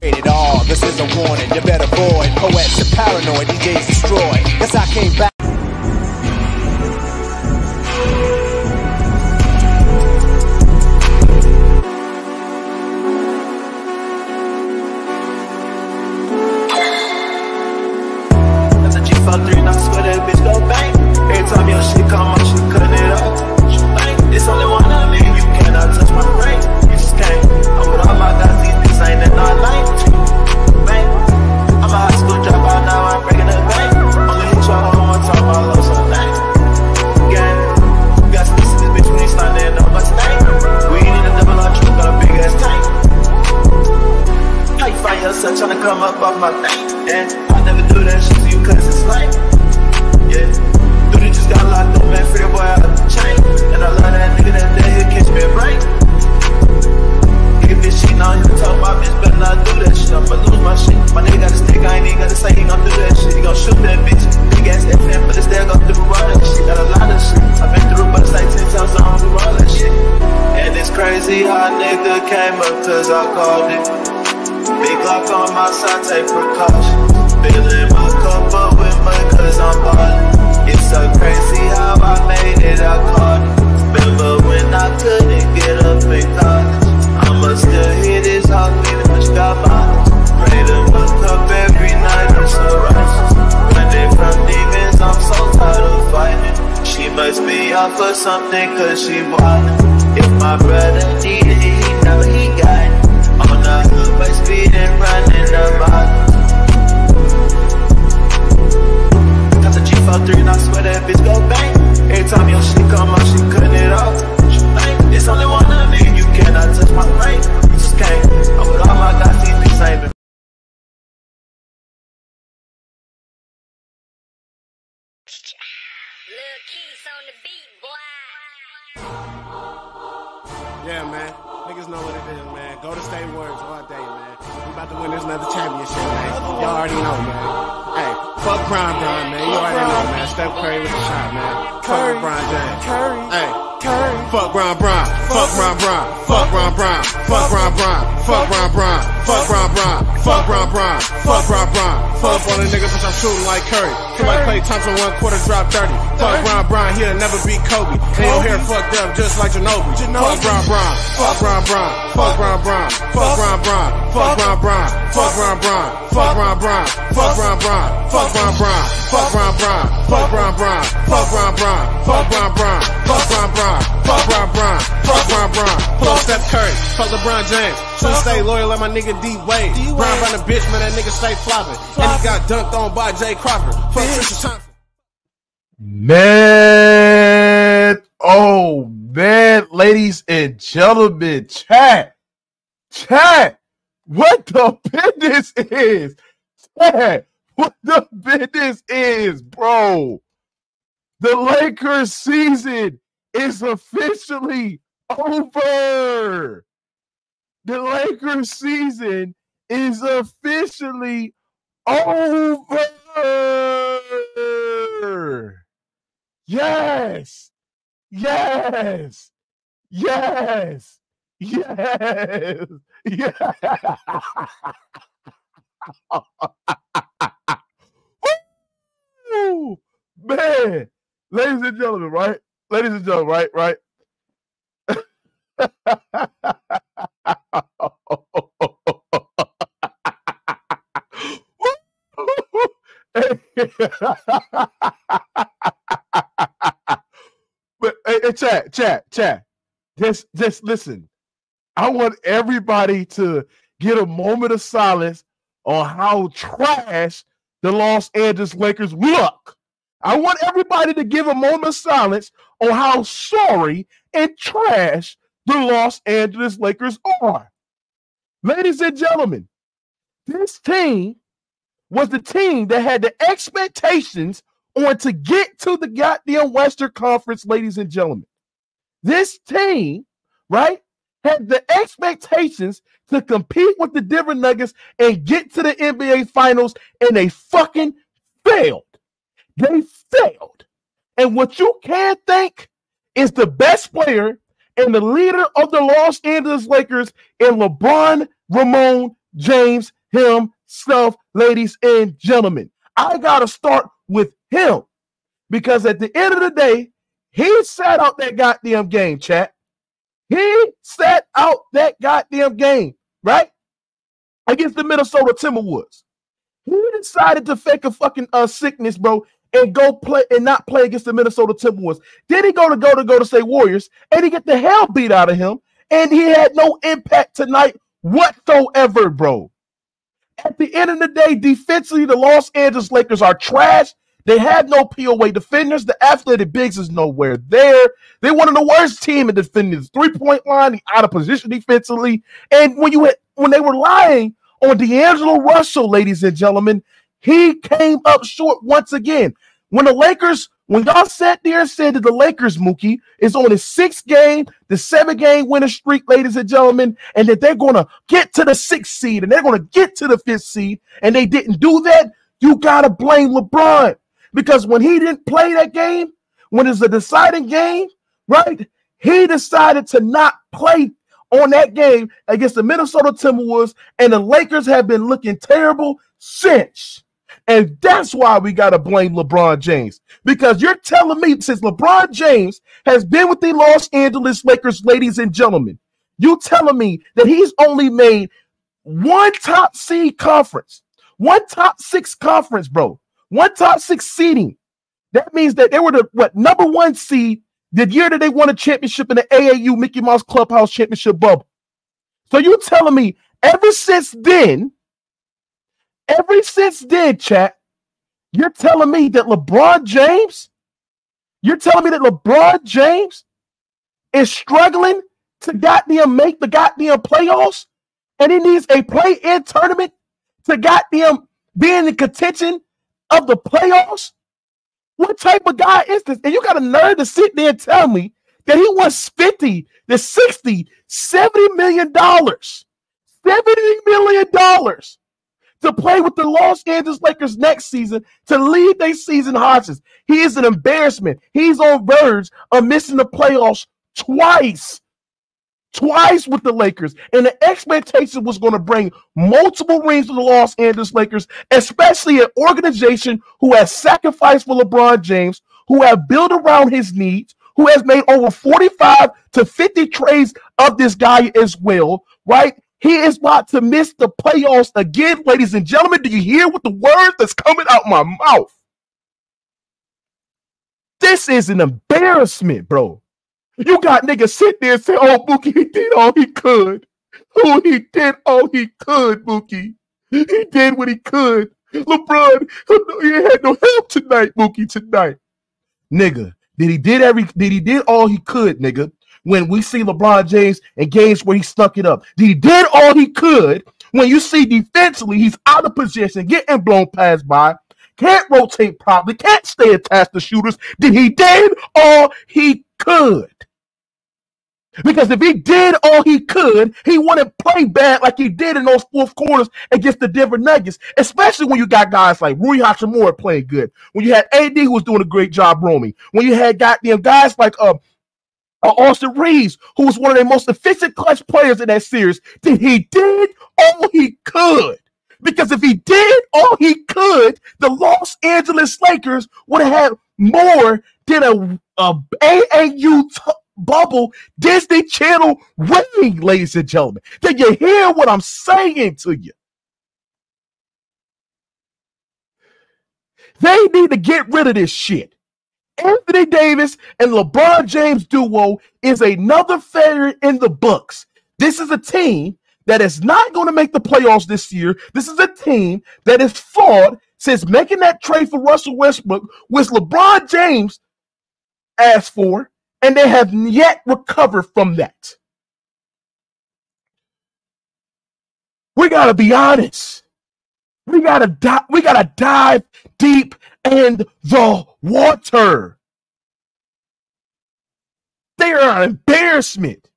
Rated all, this is a warning, you better avoid. Poets are paranoid, DJs destroy Guess I came back Fuck Brian Brown. Fuck Brian Brown. Fuck Brian Brown. Fuck Brian Brown. Fuck Brian Brown. Fuck Brian Brown. Fuck Brian Brown. Fuck Brian Brown. Fuck Brian Brown. Fuck Brian Brown. Fuck Brian Brown. Fuck Brian Brown. Fuck Brian Brown. Fuck Brian Brown. Fuck Brian Brown. Fuck Brian Brown. Fuck Steph Curry. Fuck LeBron James. So stay loyal like my nigga D Wade. Brown a bitch, man. That nigga stay flopping. And he got dunked on by Jay Crawford. Fuck Tristan Thompson. Ladies and gentlemen, chat, chat, what the business is, chat, what the business is, bro. The Lakers season is officially over. The Lakers season is officially over. Yes. Yes. Yes. Yes. Yes. Woo! Man, ladies and gentlemen, right? Ladies and gentlemen, right? Right? but hey, hey, chat, chat, chat. Just, just listen. I want everybody to get a moment of silence on how trash the Los Angeles Lakers look. I want everybody to give a moment of silence on how sorry and trash the Los Angeles Lakers are. Ladies and gentlemen, this team was the team that had the expectations on to get to the goddamn Western Conference, ladies and gentlemen. This team, right, had the expectations to compete with the Denver Nuggets and get to the NBA Finals, and they fucking failed. They failed. And what you can't think is the best player and the leader of the Los Angeles Lakers in LeBron Raymone James himself, ladies and gentlemen. I got to start with him because at the end of the day, he sat out that goddamn game, chat. He sat out that goddamn game, right? Against the Minnesota Timberwolves. He decided to fake a fucking uh, sickness, bro, and go play and not play against the Minnesota Timberwolves. Then he go to go to go to say Warriors, and he get the hell beat out of him, and he had no impact tonight whatsoever, bro. At the end of the day, defensively, the Los Angeles Lakers are trash. They have no POA defenders. The athletic bigs is nowhere there. They're one of the worst team in defending the three point line, out of position defensively. And when you when they were lying on D'Angelo Russell, ladies and gentlemen, he came up short once again. When the Lakers, when y'all sat there and said that the Lakers, Mookie, is on his sixth game, the seven game winning streak, ladies and gentlemen, and that they're going to get to the sixth seed and they're going to get to the fifth seed, and they didn't do that, you got to blame LeBron. Because when he didn't play that game, when it's a deciding game, right? He decided to not play on that game against the Minnesota Timberwolves, and the Lakers have been looking terrible since. And that's why we got to blame LeBron James. Because you're telling me, since LeBron James has been with the Los Angeles Lakers, ladies and gentlemen, you telling me that he's only made one top seed conference, one top six conference, bro one top six seeding. That means that they were the what number one seed the year that they won a championship in the AAU Mickey Mouse Clubhouse Championship bubble. So you telling me ever since then, ever since then, chat, you're telling me that LeBron James, you're telling me that LeBron James is struggling to goddamn make the goddamn playoffs, and he needs a play-in tournament to goddamn be in the contention of the playoffs? What type of guy is this? And you got a nerve to sit there and tell me that he wants 50 to 60, 70 million dollars. 70 million dollars to play with the Los Angeles Lakers next season to lead their season horses. He is an embarrassment. He's on verge of missing the playoffs twice twice with the Lakers, and the expectation was going to bring multiple rings to the Los Angeles Lakers, especially an organization who has sacrificed for LeBron James, who have built around his needs, who has made over 45 to 50 trades of this guy as well, right? He is about to miss the playoffs again, ladies and gentlemen. Do you hear what the words that's coming out my mouth? This is an embarrassment, bro. You got niggas sit there and say, oh, Mookie, he did all he could. Oh, he did all he could, Mookie. He did what he could. LeBron, he had no help tonight, Mookie, tonight. Nigga, did he did every did he did all he could, nigga? When we see LeBron James in games where he stuck it up, did he did all he could when you see defensively he's out of position, getting blown past by, can't rotate properly, can't stay attached to shooters. Did he did all he could? Because if he did all he could, he wouldn't play bad like he did in those fourth quarters against the Denver Nuggets, especially when you got guys like Rui Hachimura playing good. When you had AD who was doing a great job roaming. When you had goddamn guys like uh, uh, Austin Reaves, who was one of the most efficient clutch players in that series, did he did all he could. Because if he did all he could, the Los Angeles Lakers would have had more than a, a AAU t- bubble Disney Channel ring, ladies and gentlemen. Did you hear what I'm saying to you? They need to get rid of this shit. Anthony Davis and LeBron James duo is another failure in the books. This is a team that is not going to make the playoffs this year. This is a team that has fought since making that trade for Russell Westbrook, which LeBron James asked for and they have yet recovered from that. We gotta be honest. We gotta di- we gotta dive deep in the water. They are an embarrassment.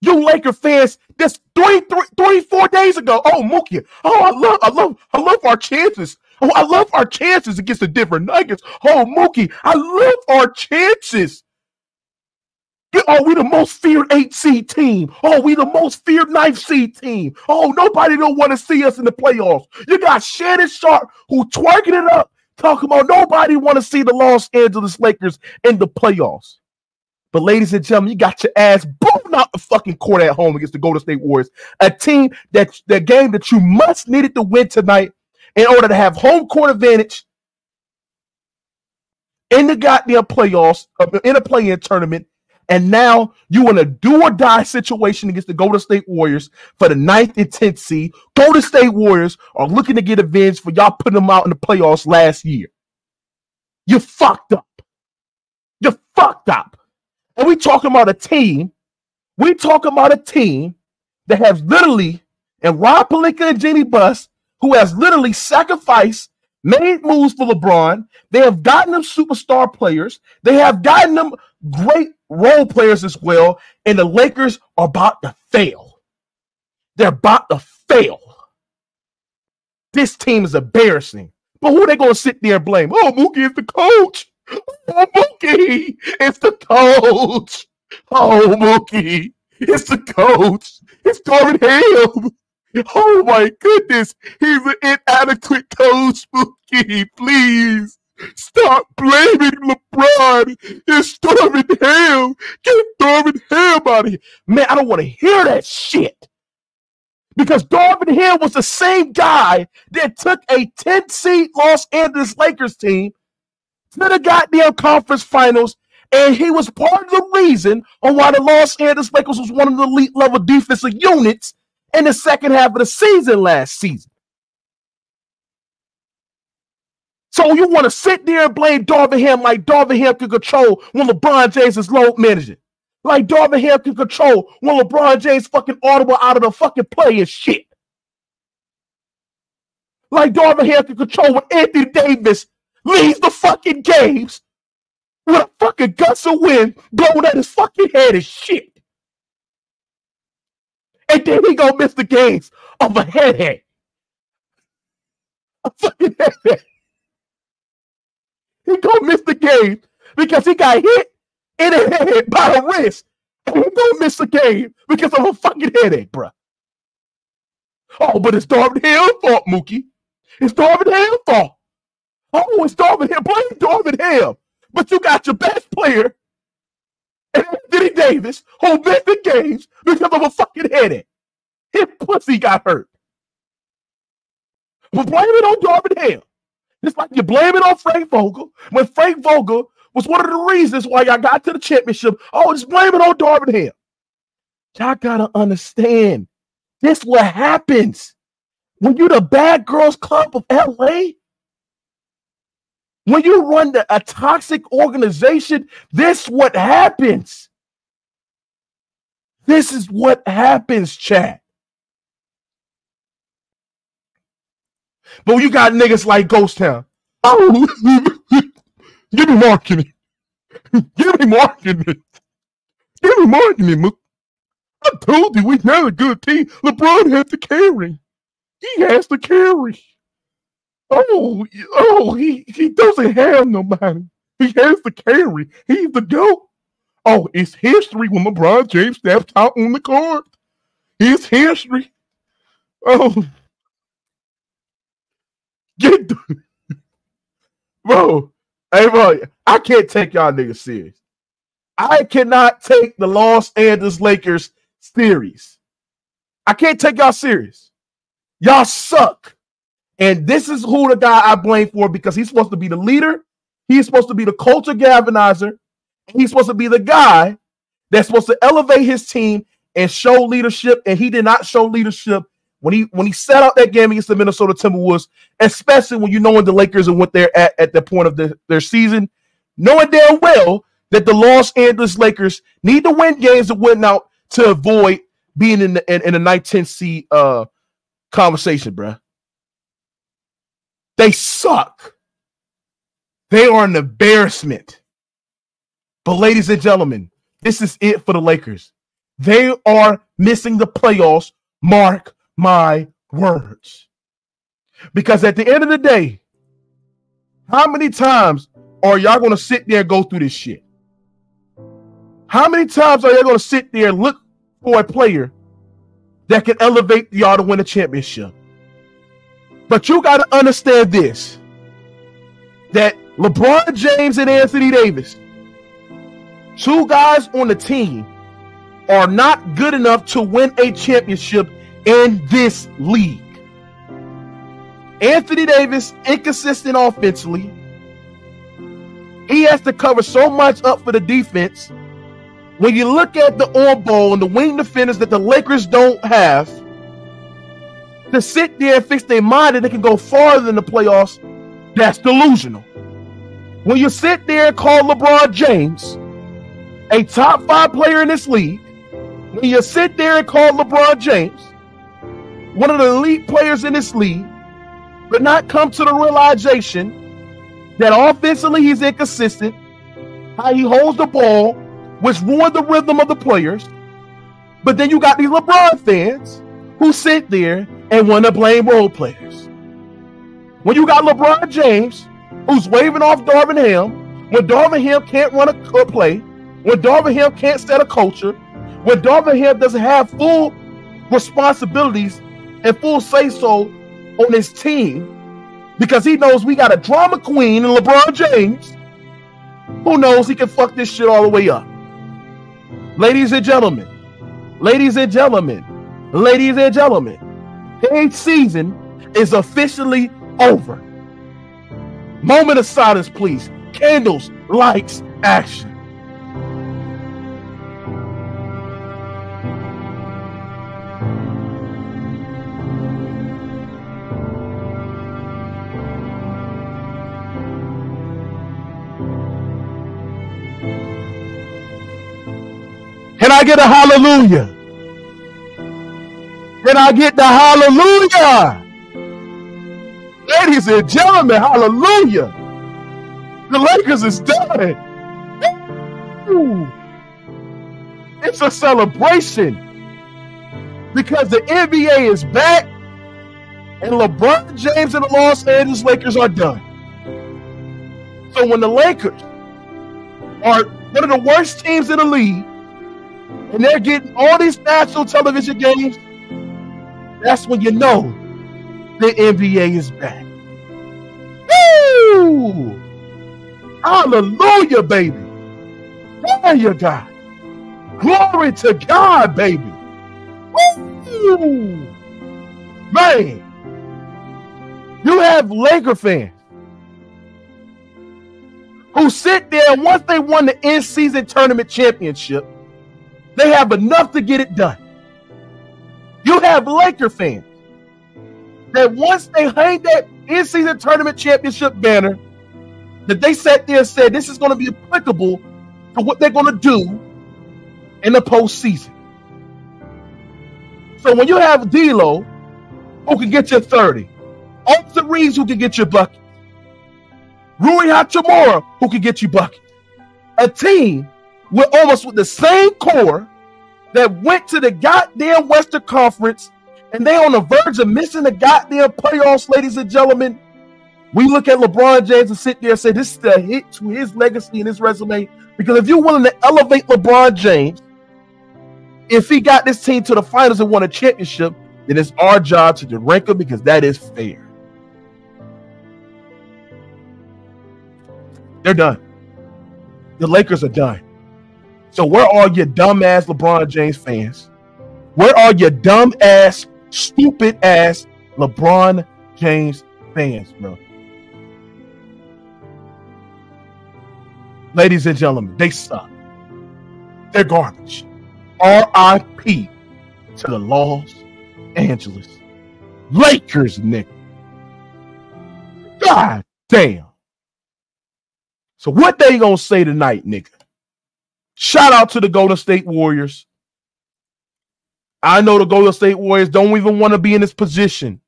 You Laker fans, this three, three, three, four days ago. Oh, Mookie. Oh, I love, I love, I love our chances. Oh, I love our chances against the Denver Nuggets. Oh, Mookie, I love our chances. Oh, we the most feared eight seed team. Oh, we the most feared ninth seed team. Oh, nobody don't want to see us in the playoffs. You got Shannon Sharpe who twerking it up, talking about nobody want to see the Los Angeles Lakers in the playoffs. But ladies and gentlemen, you got your ass blown out the fucking court at home against the Golden State Warriors, a team that the game that you must needed to win tonight in order to have home court advantage in the goddamn playoffs, uh, in a play-in tournament, and now you in a do or die situation against the Golden State Warriors for the ninth and tenth seed. Golden State Warriors are looking to get avenged for y'all putting them out in the playoffs last year. You fucked up. You fucked up. And we talking about a team. We talking about a team that has literally, and Rob Pelinka and Jeanie Buss, who has literally sacrificed, made moves for LeBron. They have gotten them superstar players. They have gotten them great role players as well. And the Lakers are about to fail. They're about to fail. This team is embarrassing. But who are they going to sit there and blame? Oh, Mookie is the coach. Oh, Mookie, it's the coach. Oh, Mookie, it's the coach. It's Darvin Ham. Oh my goodness, he's an inadequate coach, Mookie. Please stop blaming LeBron. It's Darvin Ham. Get Darvin Ham out of here. Man, I don't want to hear that shit. Because Darvin Ham was the same guy that took a 10 seed Los Angeles Lakers team to the goddamn conference finals. And he was part of the reason on why the Los Angeles Lakers was one of the elite level defensive units in the second half of the season last season. So you want to sit there and blame Darvin Ham like Darvin Ham can control when LeBron James is load managing. Like Darvin Ham can control when LeBron James fucking audible out of the fucking play and shit. Like Darvin Ham can control when Anthony Davis leaves the fucking games with a fucking gust of wind blowing at his fucking head and shit. And then he gonna miss the games of a headache. A fucking headache. He gonna miss the game because he got hit in the head by a wrist. And he gonna miss the game because of a fucking headache, bruh. Oh, but it's Darvin Ham fault, Mookie. It's Darvin Ham fault. Oh, it's Darvin Ham. Blame Darvin Ham. But you got your best player, Anthony Davis, who missed the games because of a fucking headache. His pussy got hurt. But blame it on Darvin Ham. It's like you blame it on Frank Vogel when Frank Vogel was one of the reasons why y'all got to the championship. Oh, just blame it on Darvin Ham. Y'all gotta understand this what happens when you're the bad girls club of LA. When you run the, a toxic organization, this what happens. This is what happens, chat. But you got niggas like Ghost Town. Oh, give me marketing. Give me marketing. Give me marketing, Mook. I told you we're not a good team. LeBron has to carry. He has to carry. Oh, oh, he, he doesn't have nobody. He has to carry. He's the GOAT. Oh, it's history when LeBron James steps out on the court. It's history. Oh, get the bro. Hey, bro, I can't take y'all niggas serious. I cannot take the Los Angeles Lakers serious. I can't take y'all serious. Y'all suck. And this is who the guy I blame for because he's supposed to be the leader. He's supposed to be the culture galvanizer. He's supposed to be the guy that's supposed to elevate his team and show leadership. And he did not show leadership when he when he set out that game against the Minnesota Timberwolves, especially when you know when the Lakers went there at, at the point of the, their season, knowing damn well that the Los Angeles Lakers need to win games to win out to avoid being in the in, in the 19th seed uh conversation, bruh. They suck. They are an embarrassment. But, ladies and gentlemen, this is it for the Lakers. They are missing the playoffs. Mark my words. Because at the end of the day, how many times are y'all going to sit there and go through this shit? How many times are they going to sit there and look for a player that can elevate y'all to win a championship? But you got to understand this that LeBron James and Anthony Davis, two guys on the team, are not good enough to win a championship in this league. Anthony Davis, inconsistent offensively. He has to cover so much up for the defense. When you look at the on ball and the wing defenders that the Lakers don't have, to sit there and fix their mind that they can go farther in the playoffs, that's delusional. When you sit there and call LeBron James a top five player in this league, when you sit there and call LeBron James one of the elite players in this league, but not come to the realization that offensively he's inconsistent, how he holds the ball, which ruined the rhythm of the players. But then you got these LeBron fans who sit there and want to blame role players. When you got LeBron James, who's waving off Darvin Ham, when Darvin Ham can't run a play, when Darvin Ham can't set a culture, when Darvin Ham doesn't have full responsibilities and full say so on his team, because he knows we got a drama queen in LeBron James, who knows he can fuck this shit all the way up. Ladies and gentlemen, ladies and gentlemen, ladies and gentlemen, the season is officially over. Moment of silence, please. Candles, lights, action. Can I get a hallelujah? Can I get the hallelujah? Ladies and gentlemen, hallelujah. The Lakers is done. It's a celebration because the NBA is back and LeBron James and the Los Angeles Lakers are done. So when the Lakers are one of the worst teams in the league and they're getting all these national television games, that's when you know the NBA is back. Woo! Hallelujah, baby. There you God. Glory to God, baby. Woo! Man, you have Laker fans who sit there and once they won the in-season tournament championship, they have enough to get it done. You have Laker fans that once they hang that in-season tournament championship banner, that they sat there and said this is going to be applicable to what they're going to do in the postseason. So when you have D'Lo, who can get you 30, Austin Reaves, who can get you buckets, Rui Hachimura, who can get you buckets, a team with almost with the same core that went to the goddamn Western Conference and they on the verge of missing the goddamn playoffs, ladies and gentlemen. We look at LeBron James and sit there and say this is the hit to his legacy and his resume. Because if you're willing to elevate LeBron James, if he got this team to the finals and won a championship, then it's our job to rank him because that is fair. They're done. The Lakers are done. So where are your dumbass LeBron James fans? Where are your dumb ass, stupid ass LeBron James fans, bro? Ladies and gentlemen, they suck. They're garbage. R.I.P. to the Los Angeles Lakers, Nick. God damn. So what they gonna say tonight, nigga? Shout out to the Golden State Warriors. I know the Golden State Warriors don't even want to be in this position,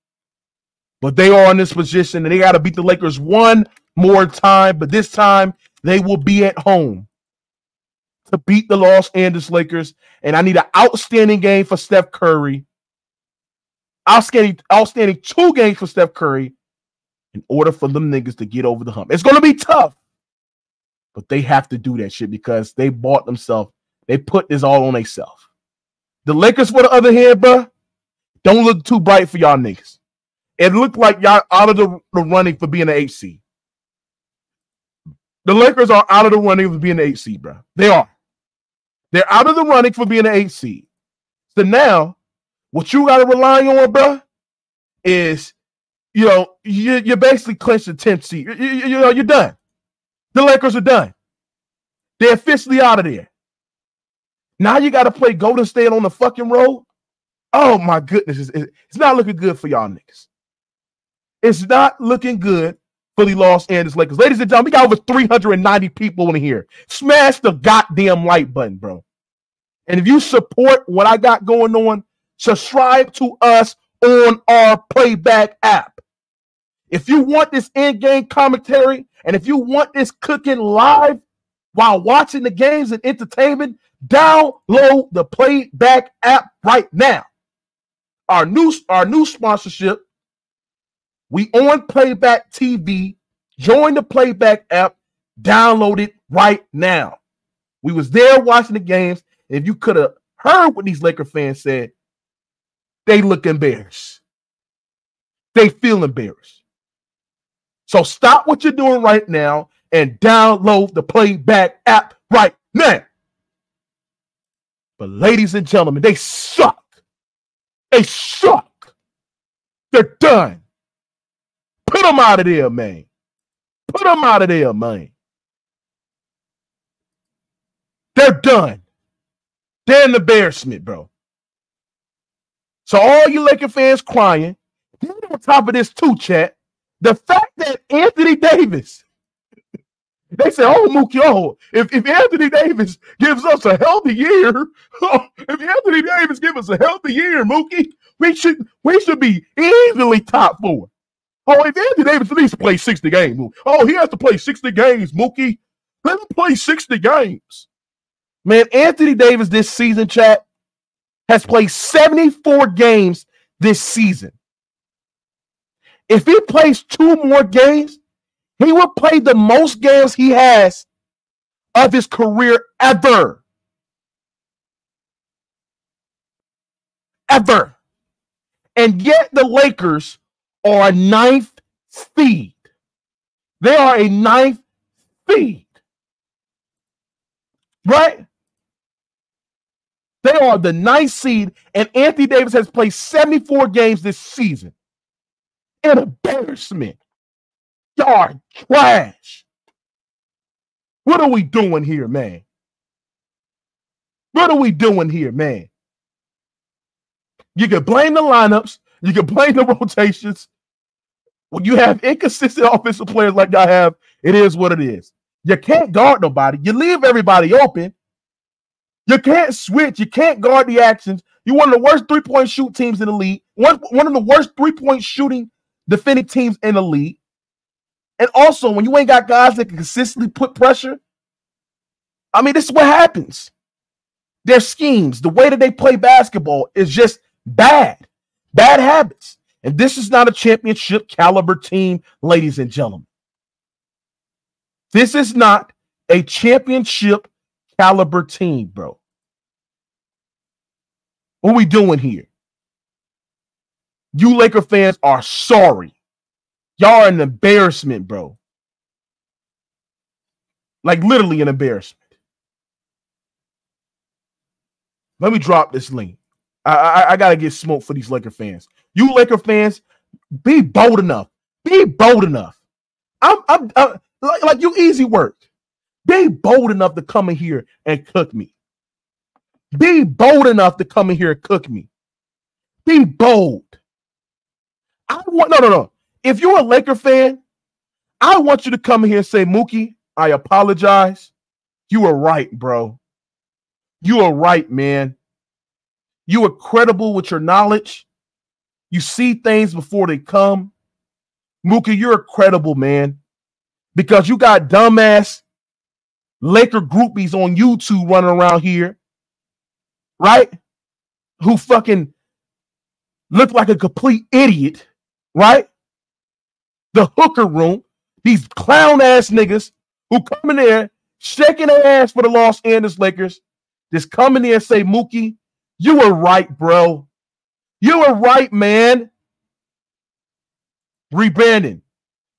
but they are in this position and they got to beat the Lakers one more time. But this time they will be at home to beat the Los Angeles Lakers. And I need an outstanding game for Steph Curry. Outstanding, outstanding two games for Steph Curry in order for them niggas to get over the hump. It's going to be tough. But they have to do that shit because they bought themselves They put this all on themselves. The Lakers, for the other hand, bro, don't look too bright for y'all niggas. It looked like y'all out of the, the running for being an eight seed. The Lakers are out of the running for being an eight seed, bro. They are. They're out of the running for being an eight seed. So now, what you got to rely on, bro, is you know you you basically clinched the tenth seed. You, you, you know you're done. The Lakers are done. They're officially out of there. Now you got to play Golden State on the fucking road. Oh my goodness, it's, it's not looking good for y'all niggas. It's not looking good for the Los Angeles Lakers. Ladies and gentlemen, we got over 390 people in here. Smash the goddamn like button, bro. And if you support what I got going on, subscribe to us on our playback app. If you want this in-game commentary and if you want this cooking live while watching the games and entertainment, download the playback app right now. Our new our new sponsorship we on Playback TV. Join the Playback app. Download it right now. We was there watching the games. If you could have heard what these Laker fans said, they look embarrassed. They feel embarrassed. So stop what you're doing right now and download the Playback app right now. But ladies and gentlemen, they suck. They suck. They're done. Put them out of there, man. Put them out of there, man. They're done. They're an embarrassment, bro. So all you Laker fans crying. On top of this, too, chat. The fact that Anthony Davis, they say, "Oh, Mookie, oh, if, if Anthony Davis gives us a healthy year, if Anthony Davis gives us a healthy year, Mookie, we should we should be easily top four. Oh, if Anthony Davis needs to play 60 games. Oh, he has to play 60 games, Mookie. Let him play 60 games. Man, Anthony Davis this season, chat, has played 74 games this season. If he plays two more games, he will play the most games he has of his career ever. Ever. And yet the Lakers are a ninth seed. They are a ninth seed. Right? They are the ninth seed, and Anthony Davis has played 74 games this season. An embarrassment. Y'all are trash. What are we doing here, man? What are we doing here, man? You can blame the lineups, you can blame the rotations, when you have inconsistent offensive players like I have, it is what it is. You can't guard nobody. You leave everybody open. You can't switch. You can't guard the actions. You're one of the worst three point shoot teams in the league. One, one of the worst three point shooting defending teams in the league. And also, when you ain't got guys that can consistently put pressure, I mean, this is what happens. Their schemes, the way that they play basketball is just bad, bad habits. And this is not a championship caliber team, ladies and gentlemen. This is not a championship caliber team, bro. What are we doing here? You Laker fans are sorry. Y'all are an embarrassment, bro. Like literally an embarrassment. Let me drop this link. I, I, I gotta get smoked for these Laker fans. You Laker fans, be bold enough. Be bold enough. I'm, I'm, I'm like, like you easy work. Be bold enough to come in here and cook me. Be bold enough to come in here and cook me. Be bold. I want no, no, no. If you're a Laker fan, I want you to come here and say, Mookie, I apologize. You were right, bro. You are right, man. You are credible with your knowledge. You see things before they come. Mookie, you're credible man because you got dumbass Laker groupies on YouTube running around here, right? Who fucking look like a complete idiot, right? The hooker room, these clown ass niggas who come in there shaking their ass for the Los Angeles Lakers, just come in there and say, Mookie, you were right, bro. You were right, man. Rebranding,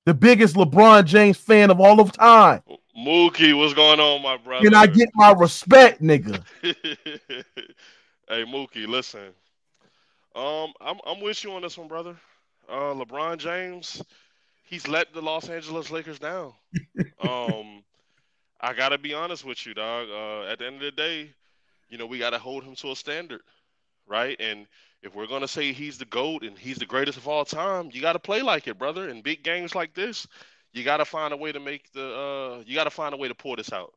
the biggest LeBron James fan of all of time. Mookie, what's going on, my brother? Can I get my respect, nigga? hey, Mookie, listen. Um, I'm I'm with you on this one, brother. Uh, LeBron James, he's let the Los Angeles Lakers down. um, I gotta be honest with you, dog. Uh, at the end of the day, you know we gotta hold him to a standard, right? And if we're gonna say he's the goat and he's the greatest of all time, you gotta play like it, brother. In big games like this, you gotta find a way to make the. Uh, you gotta find a way to pull this out.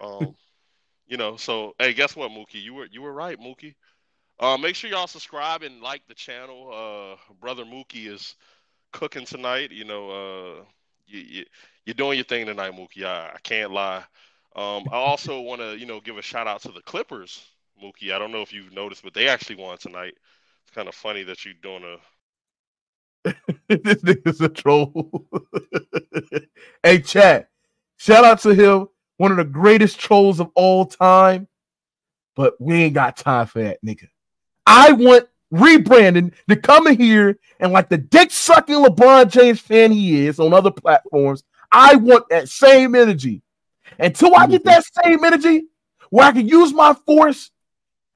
Um, you know. So hey, guess what, Mookie? You were you were right, Mookie. Uh, make sure y'all subscribe and like the channel. Uh, brother Mookie is cooking tonight. You know, uh, you, you you're doing your thing tonight, Mookie. I, I can't lie. Um, I also want to, you know, give a shout out to the Clippers, Mookie. I don't know if you've noticed, but they actually won tonight. It's kind of funny that you're doing a. this nigga's a troll. hey, chat. Shout out to him, one of the greatest trolls of all time. But we ain't got time for that, nigga. I want rebranding to come in here and like the dick sucking LeBron James fan he is on other platforms. I want that same energy. Until I get that same energy where I can use my force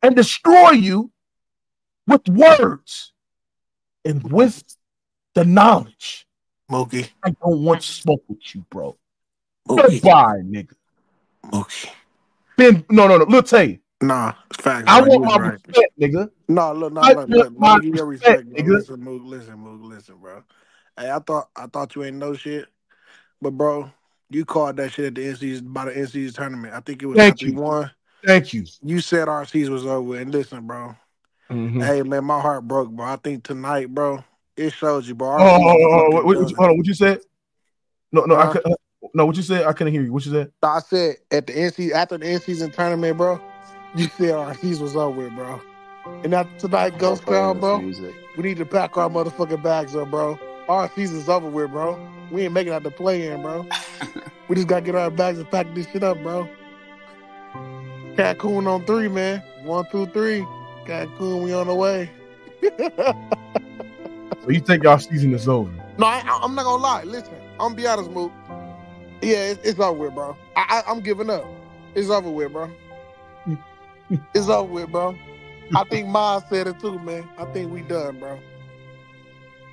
and destroy you with words and with the knowledge. Mookie, I don't want to smoke with you, bro. Mookie, Goodbye, nigga. Mookie. Ben, no, no, no. Tell you. Nah, it's facts. I want my right. respect, nigga. No, look, no, I look, want look, my look, give your respect, respect, bro. nigga. Listen, Moog, listen, Moog, listen, bro. Hey, I thought I thought you ain't know shit, but bro, you called that shit at the NC's by the NC's tournament. I think it was Thank after you. you won. Thank you. You said our season was over. And listen, bro. Mhm. Hey man, my heart broke, bro. I think tonight, bro, it shows you, bro. Our Oh, oh, oh, oh, what, what, hold on, what you said? No, no, I could, uh, no. What you said? I couldn't hear you. What you said? I said at the NC after the in season tournament, bro, you said our season was over, with, bro. And after tonight goes down, bro, we need to pack our motherfucking bags up, bro. Our season's over with, bro. We ain't making out the play in, bro. we just gotta get our bags and pack this shit up, bro. Cancun on three, man. One, two, three. Cancun, we on the way. So you think y'all season is over? No, I, I- I'm not gonna lie. Listen, I'm gonna be honest, Mook. Yeah, it's, it's over with, bro. I, I, I'm giving up. It's over with, bro. It's over with, bro. I think Miles said it too, man. I think we done, bro.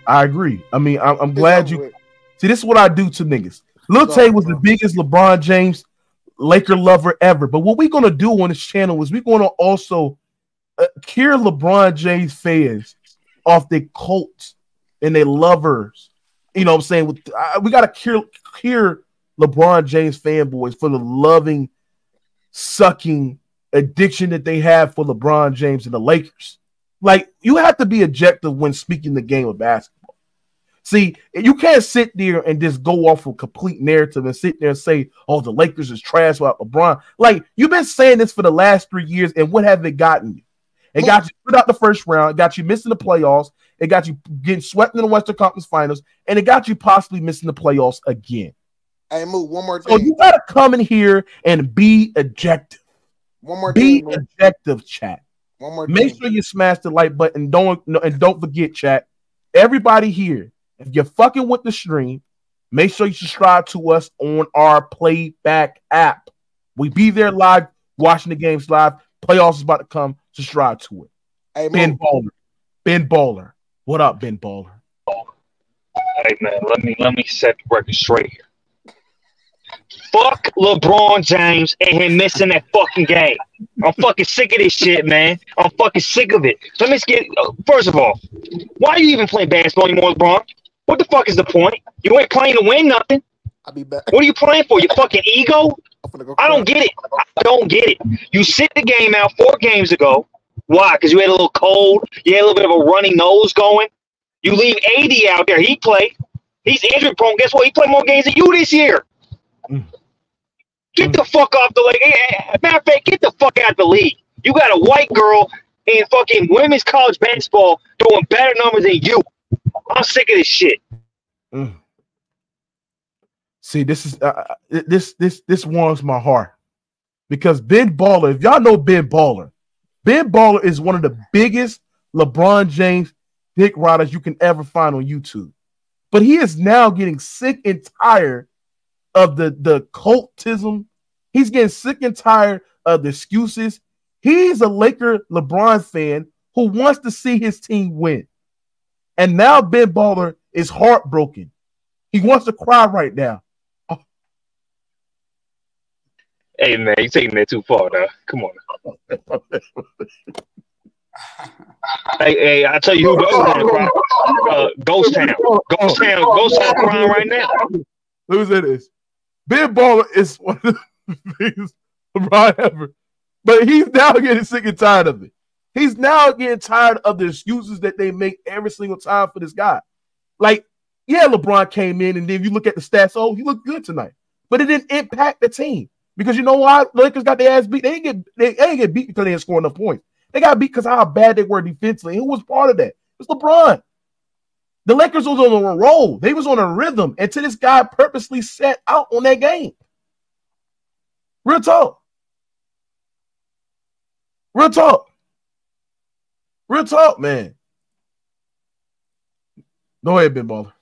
I agree. I mean, I'm, I'm glad you with. see. This is what I do to niggas. Lil It's Tay was the biggest LeBron James Laker lover ever. But what we're gonna do on this channel is we're gonna also uh, cure LeBron James fans off their cults and their lovers. You know what I'm saying? With uh, we gotta cure cure LeBron James fanboys for the loving, sucking addiction that they have for LeBron James and the Lakers. Like you have to be objective when speaking the game of basketball. See, you can't sit there and just go off a complete narrative and sit there and say, "Oh, the Lakers is trash without LeBron." Like you've been saying this for the last three years, and what have it gotten you? It got you put out the first round. It got you missing the playoffs. It got you getting swept in the Western Conference Finals, and it got you possibly missing the playoffs again. Hey, Mook, one more So thing. you gotta come in here and be objective. One more Be thing, objective, chat. One more Make thing. sure you smash the like button. Don't and don't forget, chat. Everybody here, if you're fucking with the stream, make sure you subscribe to us on our playback app. We be there live, watching the games live. Playoffs is about to come. Subscribe to it. Hey, Ben Mook. Baller. Ben Baller. What up, Ben Baller? Hey man, let me let me set the record straight here. Fuck LeBron James and him missing that fucking game. I'm fucking sick of this shit, man. I'm fucking sick of it. Let me just get uh, first of all, why are you even playing basketball anymore, LeBron? What the fuck is the point? You ain't playing to win nothing. I'll be back. What are you playing for? Your fucking ego? I'm go I don't get it. I don't get it. You sit the game out four games ago. Why? Because you had a little cold. You had a little bit of a runny nose going. You leave AD out there. He played. He's injury prone. Guess what? He played more games than you this year. Mm. Get the fuck off the league. Eh, eh, Matter of fact, get the fuck out the league. You got a white girl in fucking women's college basketball doing better numbers than you. I'm sick of this shit. Mm. See, this is uh, uh, this this this warms my heart because Ben Baller, if y'all know Ben Baller, Ben Baller is one of the biggest LeBron James dick riders you can ever find on YouTube. But he is now getting sick and tired of the, the cultism. He's getting sick and tired of the excuses. He's a Laker LeBron fan who wants to see his team win. And now Ben Baller is heartbroken. He wants to cry right now. Hey man, you're taking that too far, now. Come on. hey, hey, I tell you who does want to cry. Uh, Ghost Town, Ghost Town, Ghost Town crying right now. Who's said this? Ben Baller is one of the biggest LeBron ever. But he's now getting sick and tired of it. He's now getting tired of the excuses that they make every single time for this guy. Like, yeah, LeBron came in, and then you look at the stats, oh, he looked good tonight. But it didn't impact the team. Because you know why? Lakers got their ass beat. They didn't get they, they didn't get beat because they didn't score enough points. They got beat because how bad they were defensively. Who was part of that? It was LeBron. The Lakers was on a roll. They was on a rhythm until this guy purposely set out on that game. Real talk. Real talk. Real talk, man. Go ahead, Ben Baller.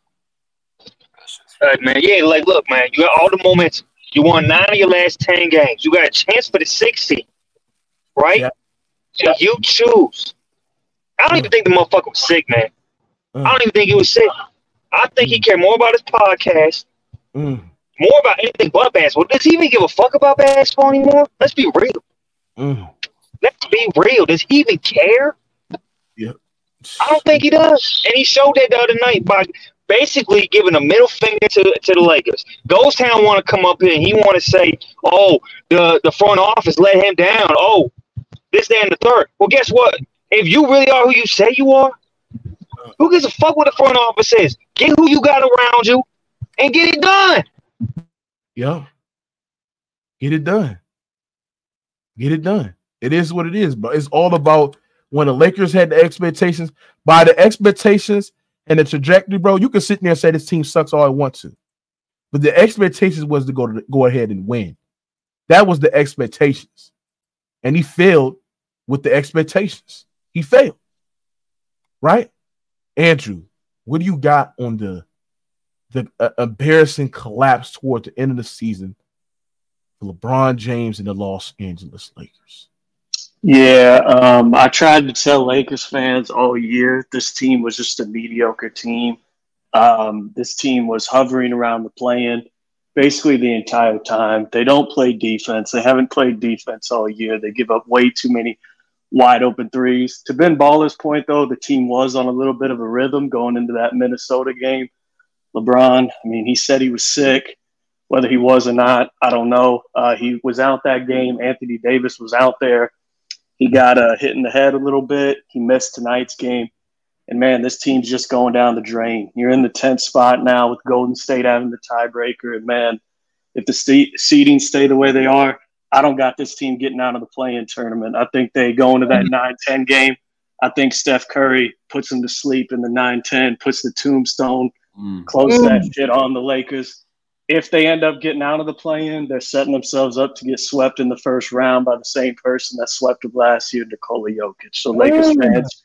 All right, man. Yeah, like, look, man, you got all the moments. You won nine of your last 10 games. You got a chance for the 60, right? Yeah. So you choose. I don't even think the motherfucker was sick, man. Mm. I don't even think he was sick. I think he cared more about his podcast, Mm, more about anything but basketball. Does he even give a fuck about basketball anymore? Let's be real. mm. Let's be real. Does he even care? Yeah. I don't think he does. And he showed that the other night by basically giving a middle finger to, to the Lakers. Ghost Town want to come up here and he want to say, oh, the, the front office let him down. Oh, this, that, and the third. Well, guess what? If you really are who you say you are, who gives a fuck what the front office says? Get who you got around you and get it done. Yeah. Get it done. Get it done. It is what it is, but it's all about when the Lakers had the expectations. By the expectations and the trajectory, bro, you can sit there and say this team sucks all I want to. But the expectations was to go to go ahead and win. That was the expectations. And he failed with the expectations. He failed. Right? Andrew, what do you got on the the uh, embarrassing collapse toward the end of the season for LeBron James and the Los Angeles Lakers? Yeah, um, I tried to tell Lakers fans all year this team was just a mediocre team. Um, this team was hovering around the play-in basically the entire time. They don't play defense. They haven't played defense all year. They give up way too many wide open threes. To Ben Baller's point, though, the team was on a little bit of a rhythm going into that Minnesota game. LeBron, I mean, he said he was sick. Whether he was or not, I don't know. Uh, he was out that game. Anthony Davis was out there. He got uh, hit in the head a little bit. He missed tonight's game. And man, this team's just going down the drain. You're in the 10th spot now with Golden State having the tiebreaker. And man, if the seedings stay the way they are, I don't got this team getting out of the play-in tournament. I think they go into that mm-hmm. 9-10 game. I think Steph Curry puts them to sleep in the 9-10, puts the tombstone, mm. close that mm. shit on the Lakers. If they end up getting out of the play-in, they're setting themselves up to get swept in the first round by the same person that swept them last year, Nikola Jokic. So Lakers Mm. fans,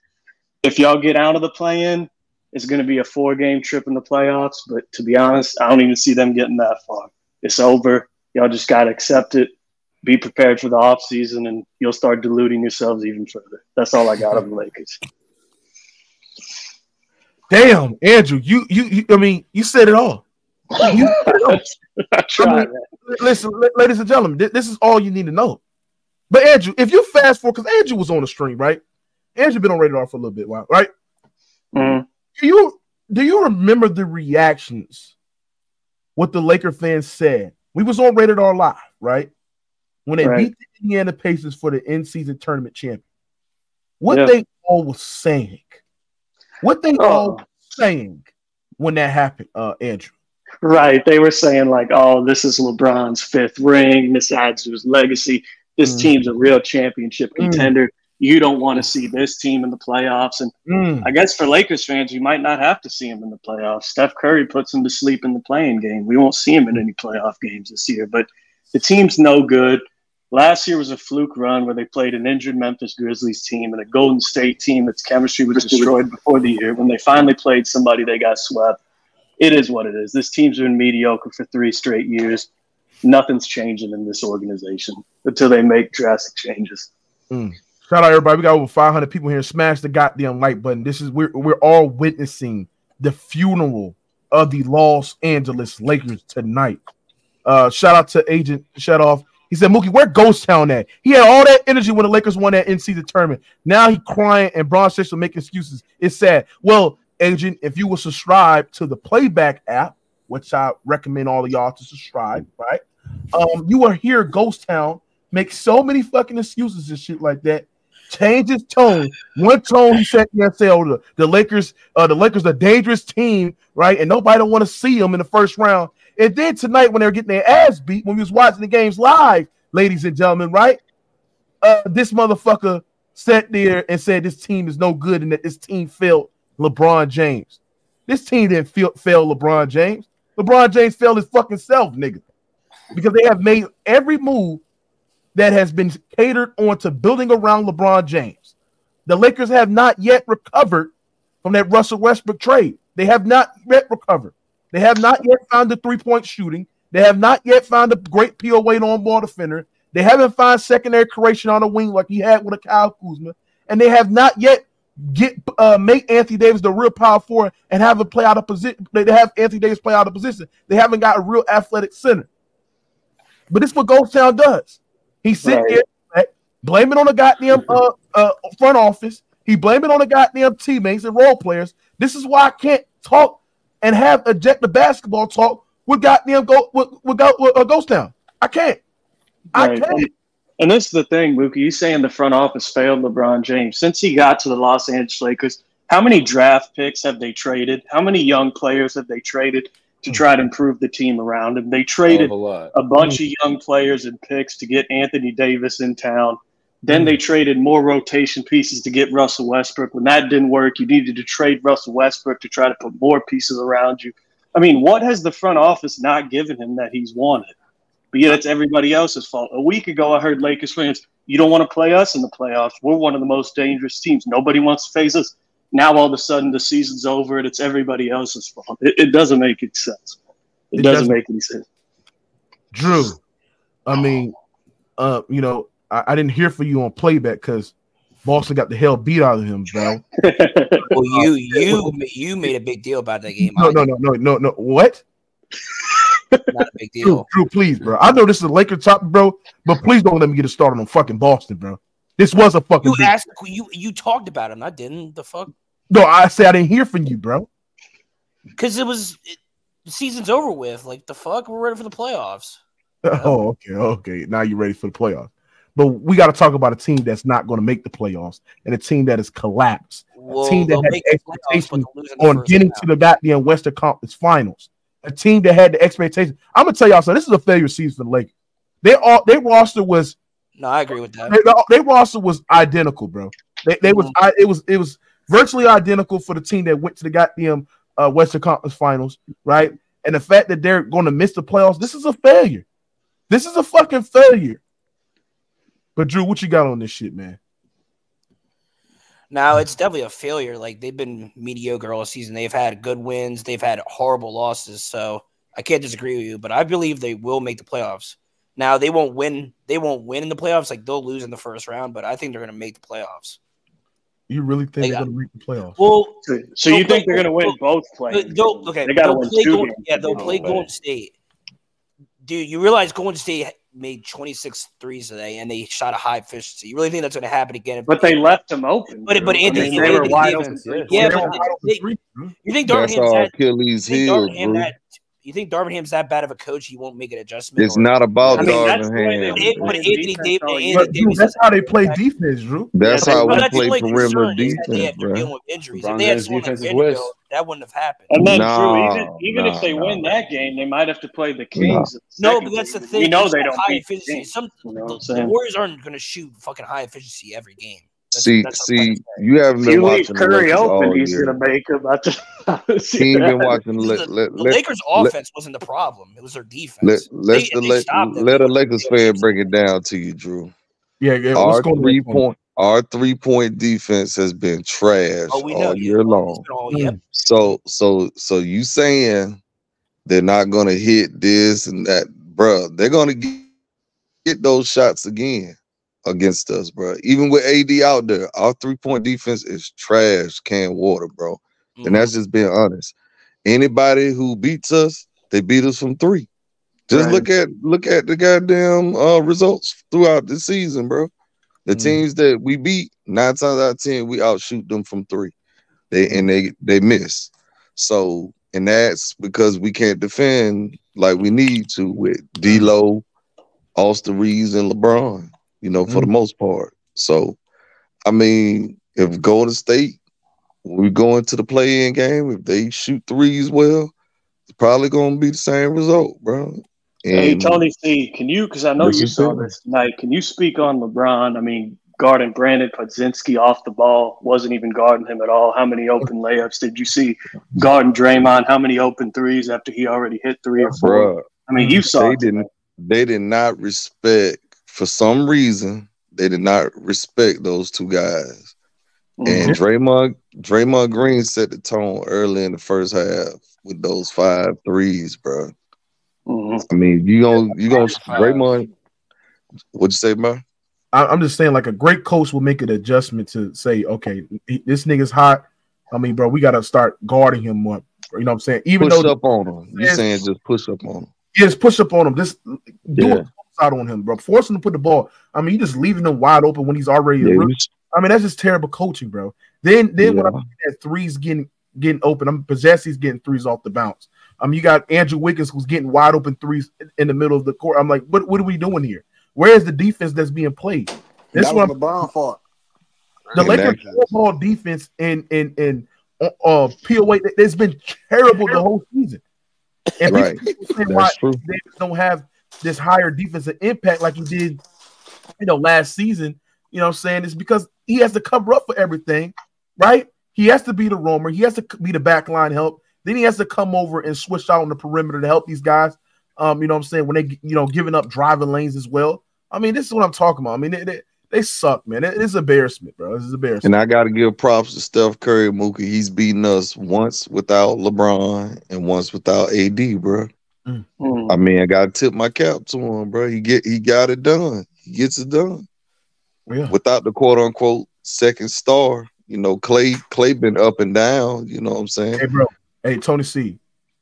if y'all get out of the play-in, it's going to be a four-game trip in the playoffs. But to be honest, I don't even see them getting that far. It's over. Y'all just got to accept it. Be prepared for the offseason, and you'll start diluting yourselves even further. That's all I got on the Lakers. Damn, Andrew, you, you, you I mean, you said it all. You it all. I tried. Listen, ladies and gentlemen, thi- this is all you need to know. But Andrew, if you fast forward, because Andrew was on the stream, right? Andrew been on radar for a little bit while, right? Mhm. Do you do you remember the reactions? What the Laker fans said? We was on Rated R Live, right? When they Right. beat the Indiana Pacers for the end season tournament champion. What Yeah. they all was saying. What they Oh. all saying when that happened, uh, Andrew. Right. They were saying, like, oh, this is LeBron's fifth ring. This adds to his legacy. This Mm. team's a real championship Mm. contender. You don't want to see this team in the playoffs. And Mm. I guess for Lakers fans, you might not have to see him in the playoffs. Steph Curry puts him to sleep in the playing game. We won't see him in any playoff games this year. But the team's no good. Last year was a fluke run where they played an injured Memphis Grizzlies team and a Golden State team that's chemistry was destroyed before the year. When they finally played somebody, they got swept. It is what it is. This team's been mediocre for three straight years. Nothing's changing in this organization until they make drastic changes. Mm. Shout out everybody. We got over 500 people here. Smash the goddamn like button. This is we're we're all witnessing the funeral of the Los Angeles Lakers tonight. Uh, shout out to Agent Shut Off. He said, Mookie, where Ghost Town at? He had all that energy when the Lakers won that NC tournament. Now he crying and Braun Sexton making excuses. It's sad. Well, Agent, if you will subscribe to the Playback app, which I recommend all of y'all to subscribe, right? Um, you will hear Ghost Town make so many fucking excuses and shit like that. Change his tone. One tone he said, "Yeah, say, oh, the, the Lakers, uh, the Lakers, a dangerous team, right? And nobody don't want to see them in the first round." And then tonight, when they were getting their ass beat, when we was watching the games live, ladies and gentlemen, right? Uh, this motherfucker sat there and said this team is no good and that this team failed LeBron James. This team didn't feel, fail LeBron James. LeBron James failed his fucking self, nigga, because they have made every move that has been catered onto building around LeBron James. The Lakers have not yet recovered from that Russell Westbrook trade. They have not yet recovered. They have not yet found the three point shooting. They have not yet found a great POA on ball defender. They haven't found secondary creation on the wing like he had with a Kyle Kuzma. And they have not yet get uh, make Anthony Davis the real power forward and have him play out of position. They have Anthony Davis play out of position. They haven't got a real athletic center. But this is what Ghost Town does. He sit Right. there, right, blame it on the goddamn uh, uh, front office. He blame it on the goddamn teammates and role players. This is why I can't talk and have objective basketball talk with goddamn go with, with, go, with uh, Ghost Town. I can't. I can't. And, and this is the thing, Mookie. You saying the front office failed LeBron James since he got to the Los Angeles Lakers. How many draft picks have they traded? How many young players have they traded to try to improve the team around him? They traded a lot. a bunch of young players and picks to get Anthony Davis in town. Then Mm. they traded more rotation pieces to get Russell Westbrook. When that didn't work, you needed to trade Russell Westbrook to try to put more pieces around you. I mean, what has the front office not given him that he's wanted? But yet it's everybody else's fault. A week ago, I heard Lakers fans, you don't want to play us in the playoffs. We're one of the most dangerous teams. Nobody wants to face us. Now all of a sudden the season's over and it's everybody else's fault. It, it doesn't make any sense. It, It doesn't doesn't. make any sense. Drew, I mean, uh, you know, I, I didn't hear for you on playback because Boston got the hell beat out of him, bro. Well, you uh, you you made a big deal about that game. No, I no, no, no, no, no. What? did not a big deal. Drew, please, bro. I know this is a Laker topic, bro, but please don't let me get it started on fucking Boston, bro. This was a fucking. You big- asked you you talked about him. I didn't. The fuck? no, I said I didn't hear from you, bro. Because it was it, the season's over with. Like the fuck, we're ready for the playoffs. Oh, okay, okay. Now you're ready for the playoffs. But we got to talk about a team that's not going to make the playoffs and a team that has collapsed. Well, a team that had make the playoffs, but expectations they'll lose in the on getting round. to the goddamn Western Conference Finals. A team that had the expectations. I'm gonna tell y'all something. This is a failure season for the Lakers. They all their roster was No, I agree with that. their, their roster was identical, bro. They, they was I, it was it was virtually identical for the team that went to the goddamn uh, Western Conference Finals, right? And the fact that they're going to miss the playoffs, this is a failure. This is a fucking failure. But Drew, what you got on this shit, man? No, it's definitely a failure. Like they've been mediocre all season. They've had good wins. They've had horrible losses. So I can't disagree with you. But I believe they will make the playoffs. Now they won't win. They won't win in the playoffs. Like they'll lose in the first round. But I think they're going to make the playoffs. You really think They they're going to make the playoffs? Well, So, so you they'll think they're going to win both plays? They'll, okay, They got to win play two Golden, games. Yeah, they'll No play way. Golden State. Dude, you realize Golden State made 26 threes today, and they shot a high efficiency. You really think that's going to happen again? But they left them open. But- but Drew. I Anthony- mean, they were wide open. yes. Yeah, but were they- you think That's Darvin Ham's all? Achilles You heel, bro. that? You think Darvin Ham's that bad of a coach? He won't make an adjustment. It's or- not about I mean, that's Darvin they Ham. It- play but defense Anthony Davis- Anthony But Drew, that's how they play defense, Drew. That's Yeah, how we that's play perimeter concern they defense, have to bro. deal with injuries. If they had someone like defense Vanderbilt, that wouldn't have happened. And then, Nah, Drew, even, even nah, if they nah. win that game, they might have to play the Kings. in the No, but that's the thing. We know they don't high efficiency. Some You know what I'm the, the saying? Warriors aren't going to shoot fucking high efficiency every game. See, that's see, you haven't been you leave watching the Lakers open, all he's year. gonna make him. I just, He ain't been watching. Because Let, the, let, the Lakers' let, offense wasn't the problem; it was their let, defense. let They, the if they let, them, let a Lakers fan break it down to you, Drew. Yeah, yeah. What's Our going three Tony? point, our three point defense has been trash Oh, all year well, it's long. all yep. Mm. So, so, so you saying they're not gonna hit this and that, bruh? They're gonna get, get those shots again against us, bro. Even with AD out there, our three point defense is trash, can water, bro. Mm-hmm. And that's just being honest. Anybody who beats us, they beat us from three. Just Right. look at look at the goddamn uh, results throughout the season, bro. The Mm. teams that we beat, nine times out of ten, we outshoot them from three. They and they they miss. So and that's because we can't defend like we need to with D'Lo, Austin Reaves, and LeBron. You know, for the mm. most part. So, I mean, if Golden State, we go into the play-in game, if they shoot threes well, it's probably going to be the same result, bro. Hey Tony C, can you? Because I know you saw this tonight. Can you speak on LeBron? I mean, guarding Brandin Podziemski off the ball wasn't even guarding him at all. How many open layups did you see? Guarding Draymond, how many open threes after he already hit three or four? Bruh, I mean, you saw they it didn't they did not respect for some reason they did not respect those two guys. Mm-hmm. And Draymond Draymond Green set the tone early in the first half with those five threes, bro. Mhm. I mean, you gonna you gonna Draymond. What'd you say, man? I, I'm just saying, like a great coach will make an adjustment to say, okay, this nigga's hot. I mean, bro, we got to start guarding him more. You know what I'm saying? Even Push though up on him. You Yes. saying just push up on him? Yes, push up on him. Just do Yeah. it out on him, bro. Force him to put the ball. I mean, you just leaving him wide open when he's already. a Yeah, rookie. you s- I mean, that's just terrible coaching, bro. Then, then when Yeah. I'm looking at threes getting getting open, I'm Possessi's getting threes off the bounce. I mean, you got Andrew Wiggins who's getting wide open threes in, in the middle of the court. I'm like, what what are we doing here? Where is the defense that's being played? This That one, was LeBron fault. the Lakers that- football defense and and and uh, uh POA it's been terrible the whole season. And Right. people saying why they don't have this higher defensive impact like he did, you know, last season. You know I'm saying? It's because he has to cover up for everything, right? He has to be the roamer, he has to be the backline help. Then he has to come over and switch out on the perimeter to help these guys. Um, you know what I'm saying? When they you know giving up driving lanes as well. I mean, this is what I'm talking about. I mean, they, they, they suck, man. It- it's embarrassment, bro. Is embarrassment. And I got to give props to Steph Curry, Mookie. He's beaten us once without LeBron and once without AD, bro. Mm. I mean, I got to tip my cap to him, bro. He get he got it done. He gets it done Yeah. without the quote unquote second star. You know, Clay Clay been up and down. You know what I'm saying? Hey, bro. Hey, Tony C.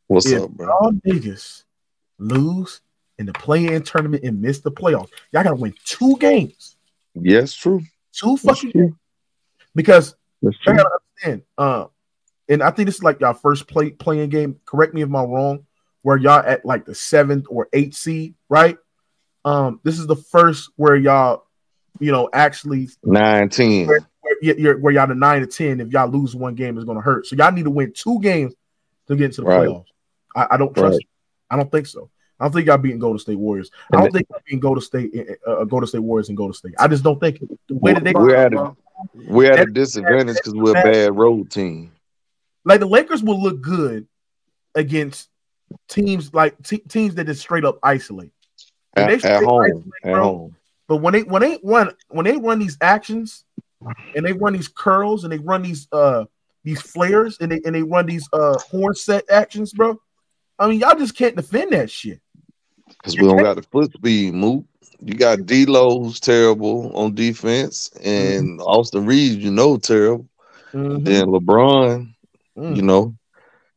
What's if up, bro? y'all niggas lose in the play-in tournament and miss the playoffs, y'all gotta win two games, Yes, true. two fucking true. games, because I gotta understand. Uh, and I think this is like y'all first play playing game. Correct me if I'm wrong. Where y'all at like the seventh or eighth seed, right? Um, this is the first where y'all, you know, actually Nine ten. where, where, you're, where y'all the nine to ten. If y'all lose one game, it's going to hurt. So y'all need to win two games to get into the Right. playoffs. I, I don't trust. Right. I don't think so. I don't think y'all beating Golden State Warriors. I don't think y'all beating Golden State, uh, uh, Golden State Warriors and Golden State. I just don't think the way that they We're at a we're at a disadvantage because we're a bad road team. like the Lakers will look good against teams like te- teams that just straight up isolate. When they At, at home. isolate, At bro, home. But when they when they run when they run these actions and they run these curls and they run these uh these flares and they and they run these uh horn set actions, bro. I mean, y'all just can't defend that shit. Because we don't got the foot speed, Moot. You got D'Lo who's terrible on defense, and Austin Reaves, you know, terrible. Mhm. Then LeBron, Mm. you know,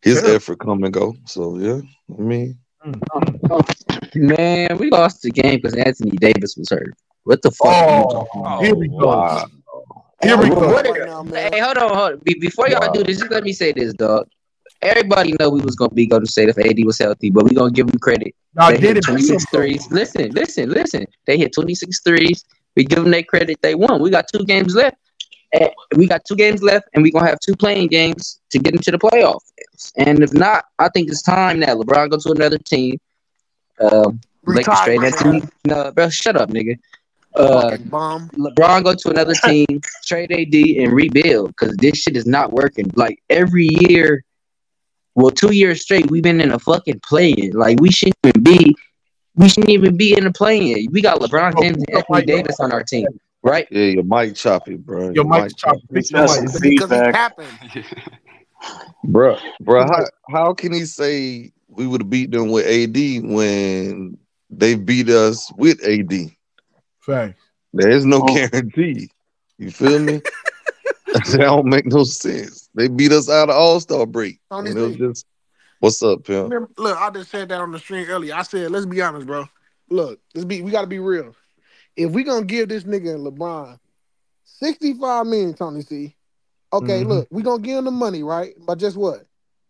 his Terrible. effort come and go. So yeah, I mean, Man, we lost the game because Anthony Davis was hurt. What the fuck? are you oh, talking Oh, about? here we go. wow. Here we oh, go. Right now. Hey, hold on, hold on. Be- before y'all do this, just let me say this, dog. Everybody know we was gonna be Golden State if AD was healthy, but we gonna give them credit. Y'all They did hit it. 26 threes. Listen, listen, listen. They hit 26 threes. We give them their credit. They won. We got two games left. And we got two games left, and we're gonna have two playing games to get into the playoffs. And if not, I think it's time that LeBron go to another team. Um, Lakers Retire, straight that man. team. No, bro, shut up, nigga. Uh, bomb. LeBron go to another team, trade AD, and rebuild because this shit is not working. Like every year, well, two years straight, we've been in a fucking play-in. Like we shouldn't even be, we shouldn't even be in a play-in. We got LeBron James and Anthony Davis on our team, right? Yeah, your mic choppy, bro. Your mic's choppy. Fix your That's mic. some Because he feedback. tapping. bro, bro. How how can he say we would have beat them with AD when they beat us with AD? Fact. There is no Oh. guarantee. You feel me? that don't make no sense. They beat us out of All Star break. And it was just, what's up, pimp? Look, I just said that on the stream earlier. I said, let's be honest, bro. Look, let's be. We got to be real. If we gonna give this nigga LeBron sixty-five million, Tony C. Okay, Mhm. look, we gonna give him the money, right? But just what?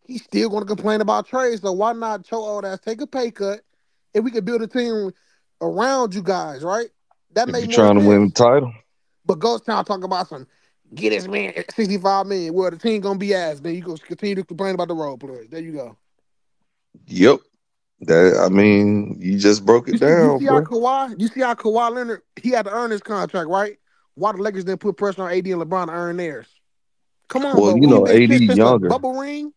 He's still gonna complain about trades. So why not show all that? Take a pay cut, and we could build a team around you guys, right? That If makes you're trying to win the title, But Ghost Town talking about some get this man sixty-five million. Well, the team gonna be ass. Then you go continue to complain about the role players. There you go. yep. That I mean, you just broke You it see, you down, see how. Kawhi, you see how Kawhi Leonard, he had to earn his contract, right? Why the Lakers didn't put pressure on AD and LeBron to earn theirs? Come on, Well, bro. you know, We ain't AD shit younger. bubble ring.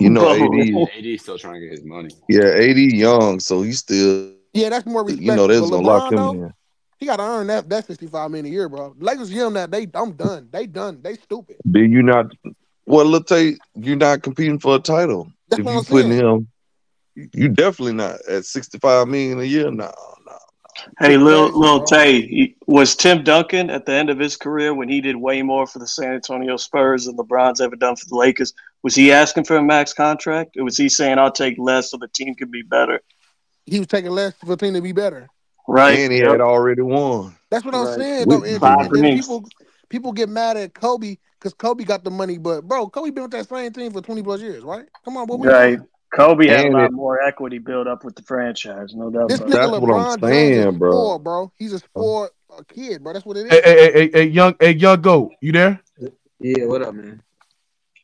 You know, Bro. AD, AD still trying to get his money. yeah, AD young, so he's still, Yeah, that's more respect. you know, they're gonna lock him though, in. he got to earn that that sixty five million a year, bro. Lakers give him that. They, I'm done. They done. They stupid. Then you not, well, let's tell you, you're not competing for a title. That's if you I'm putting saying. him, you definitely not at 65 million a year. No, no. Hey, Lil, Crazy, Lil. Tay, was Tim Duncan at the end of his career when he did way more for the San Antonio Spurs than LeBron's ever done for the Lakers? Was he asking for a max contract, or was he saying I'll take less so the team can be better? He was taking less for the team to be better. Right? And he Yep. had already won. That's what I'm saying, With though. And, Five and then people people get mad at Kobe because Kobe got the money, but bro, Kobe been with that same team for twenty plus years, right? Come on, what we Right. doing? Kobe had a lot it- more equity built up with the franchise, no doubt This nigga it. That's what I'm LeBron James saying, is bro. spoiled, bro. He's a spoiled uh, kid, bro. That's what it is. Hey, hey, hey, hey, hey, young, hey, young goat, you there? Yeah, what up, man?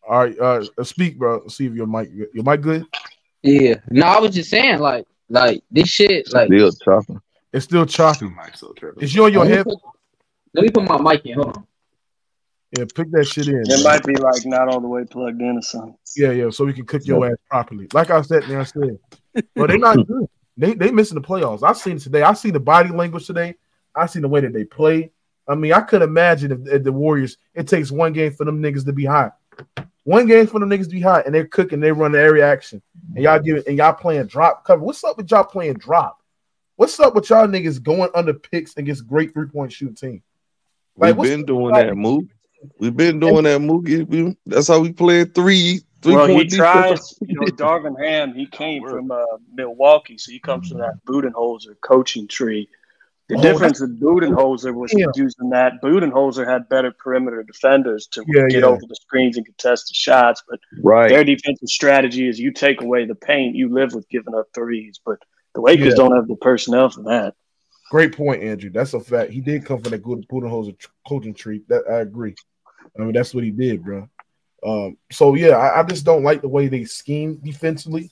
All right, uh, speak, bro. See if your mic, your mic good. Yeah. No, I was just saying, like, like this shit, like. Still chopping. It's still choppy. Mike's still tripping. Is you on your let, head? let me put my mic in. Hold on. Yeah, pick that shit in. It man. might be like not all the way plugged in or something. Yeah, yeah, so we can cook your ass properly. Like I said, there I said, but they're not good. They they missing the playoffs. I seen it today. I seen the body language today. I seen the way that they play. I mean, I could imagine if, if the Warriors. It takes one game for them niggas to be hot. One game for them niggas to be hot, and they're cooking. They run every action, and y'all give and y'all playing drop cover. What's up with y'all playing drop? What's up with y'all niggas going under picks against great three point shooting team? Like, We've been doing with that move. We've been doing that move. We- That's how we play three, three well, he point tries. You know, Darvin Ham. He came from uh, Milwaukee, so he comes from that Budenholzer coaching tree. The Oh, difference with Budenholzer was Yeah. using that Budenholzer had better perimeter defenders to Yeah, get yeah. over the screens and contest the shots, but Right. their defensive strategy is you take away the paint, you live with giving up threes. But the Lakers Yeah. don't have the personnel for that. Great point, Andrew. That's a fact. He did come from that good Budenholzer coaching tree. That I agree. I mean, that's what he did, bro. Um, so yeah, I, I just don't like the way they scheme defensively.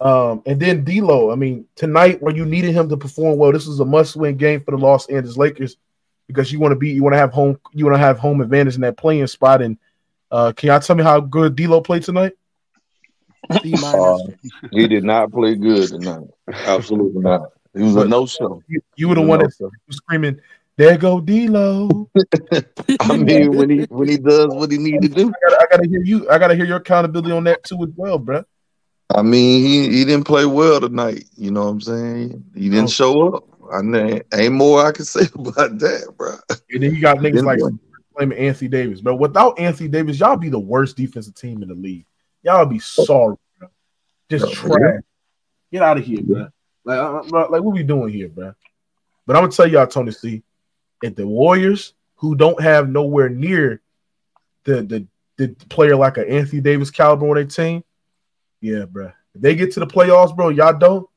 Um, and then D'Lo. I mean, tonight when you needed him to perform well, this is a must-win game for the Los Angeles Lakers because you want to be, you want to have home, you want to have home advantage in that playing spot. And uh, can y'all tell me how good D'Lo played tonight? Uh, he did not play good tonight. Absolutely not. He was a no show. You, you were the one that was screaming, "There go D'Lo." I mean, when he when he does what he need to do. I gotta, I gotta hear you. I gotta hear your accountability on that too as well, bro. I mean, he, he didn't play well tonight. You know what I'm saying? He didn't Oh. show up. I mean, ain't more I can say about that, bro. And then you got niggas like play. blaming Anthony Davis, bro. Without Anthony Davis, y'all be the worst defensive team in the league. Y'all be sorry, bro. Just trash. Get out of here, bro. Like, uh, bro, like what we doing here, bro? But I'm gonna tell y'all, Tony C. If the Warriors, who don't have nowhere near the the, the player like an Anthony Davis caliber on their team, yeah, bro. If they get to the playoffs, bro, y'all don't.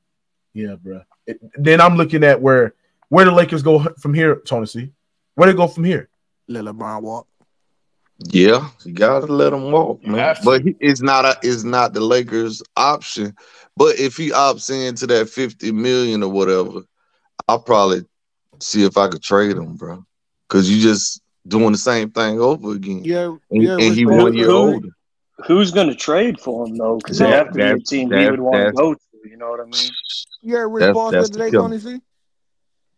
Yeah, bro. It- then I'm looking at where where the Lakers go from here, Tony C. Where they go from here? Let LeBron walk. Yeah, you gotta let him walk, man. But he, it's not a, it's not the Lakers' option. But if he opts into that fifty million or whatever, I'll probably see if I could trade him, bro. Cause you just doing the same thing over again. Yeah, And, yeah. and he Rich one year Who- older. Who's going to trade for him though? Because they That- have to be a that- team he would want to go to. You know what I mean? Yeah, Rich That's- Paul that's today. Tony C.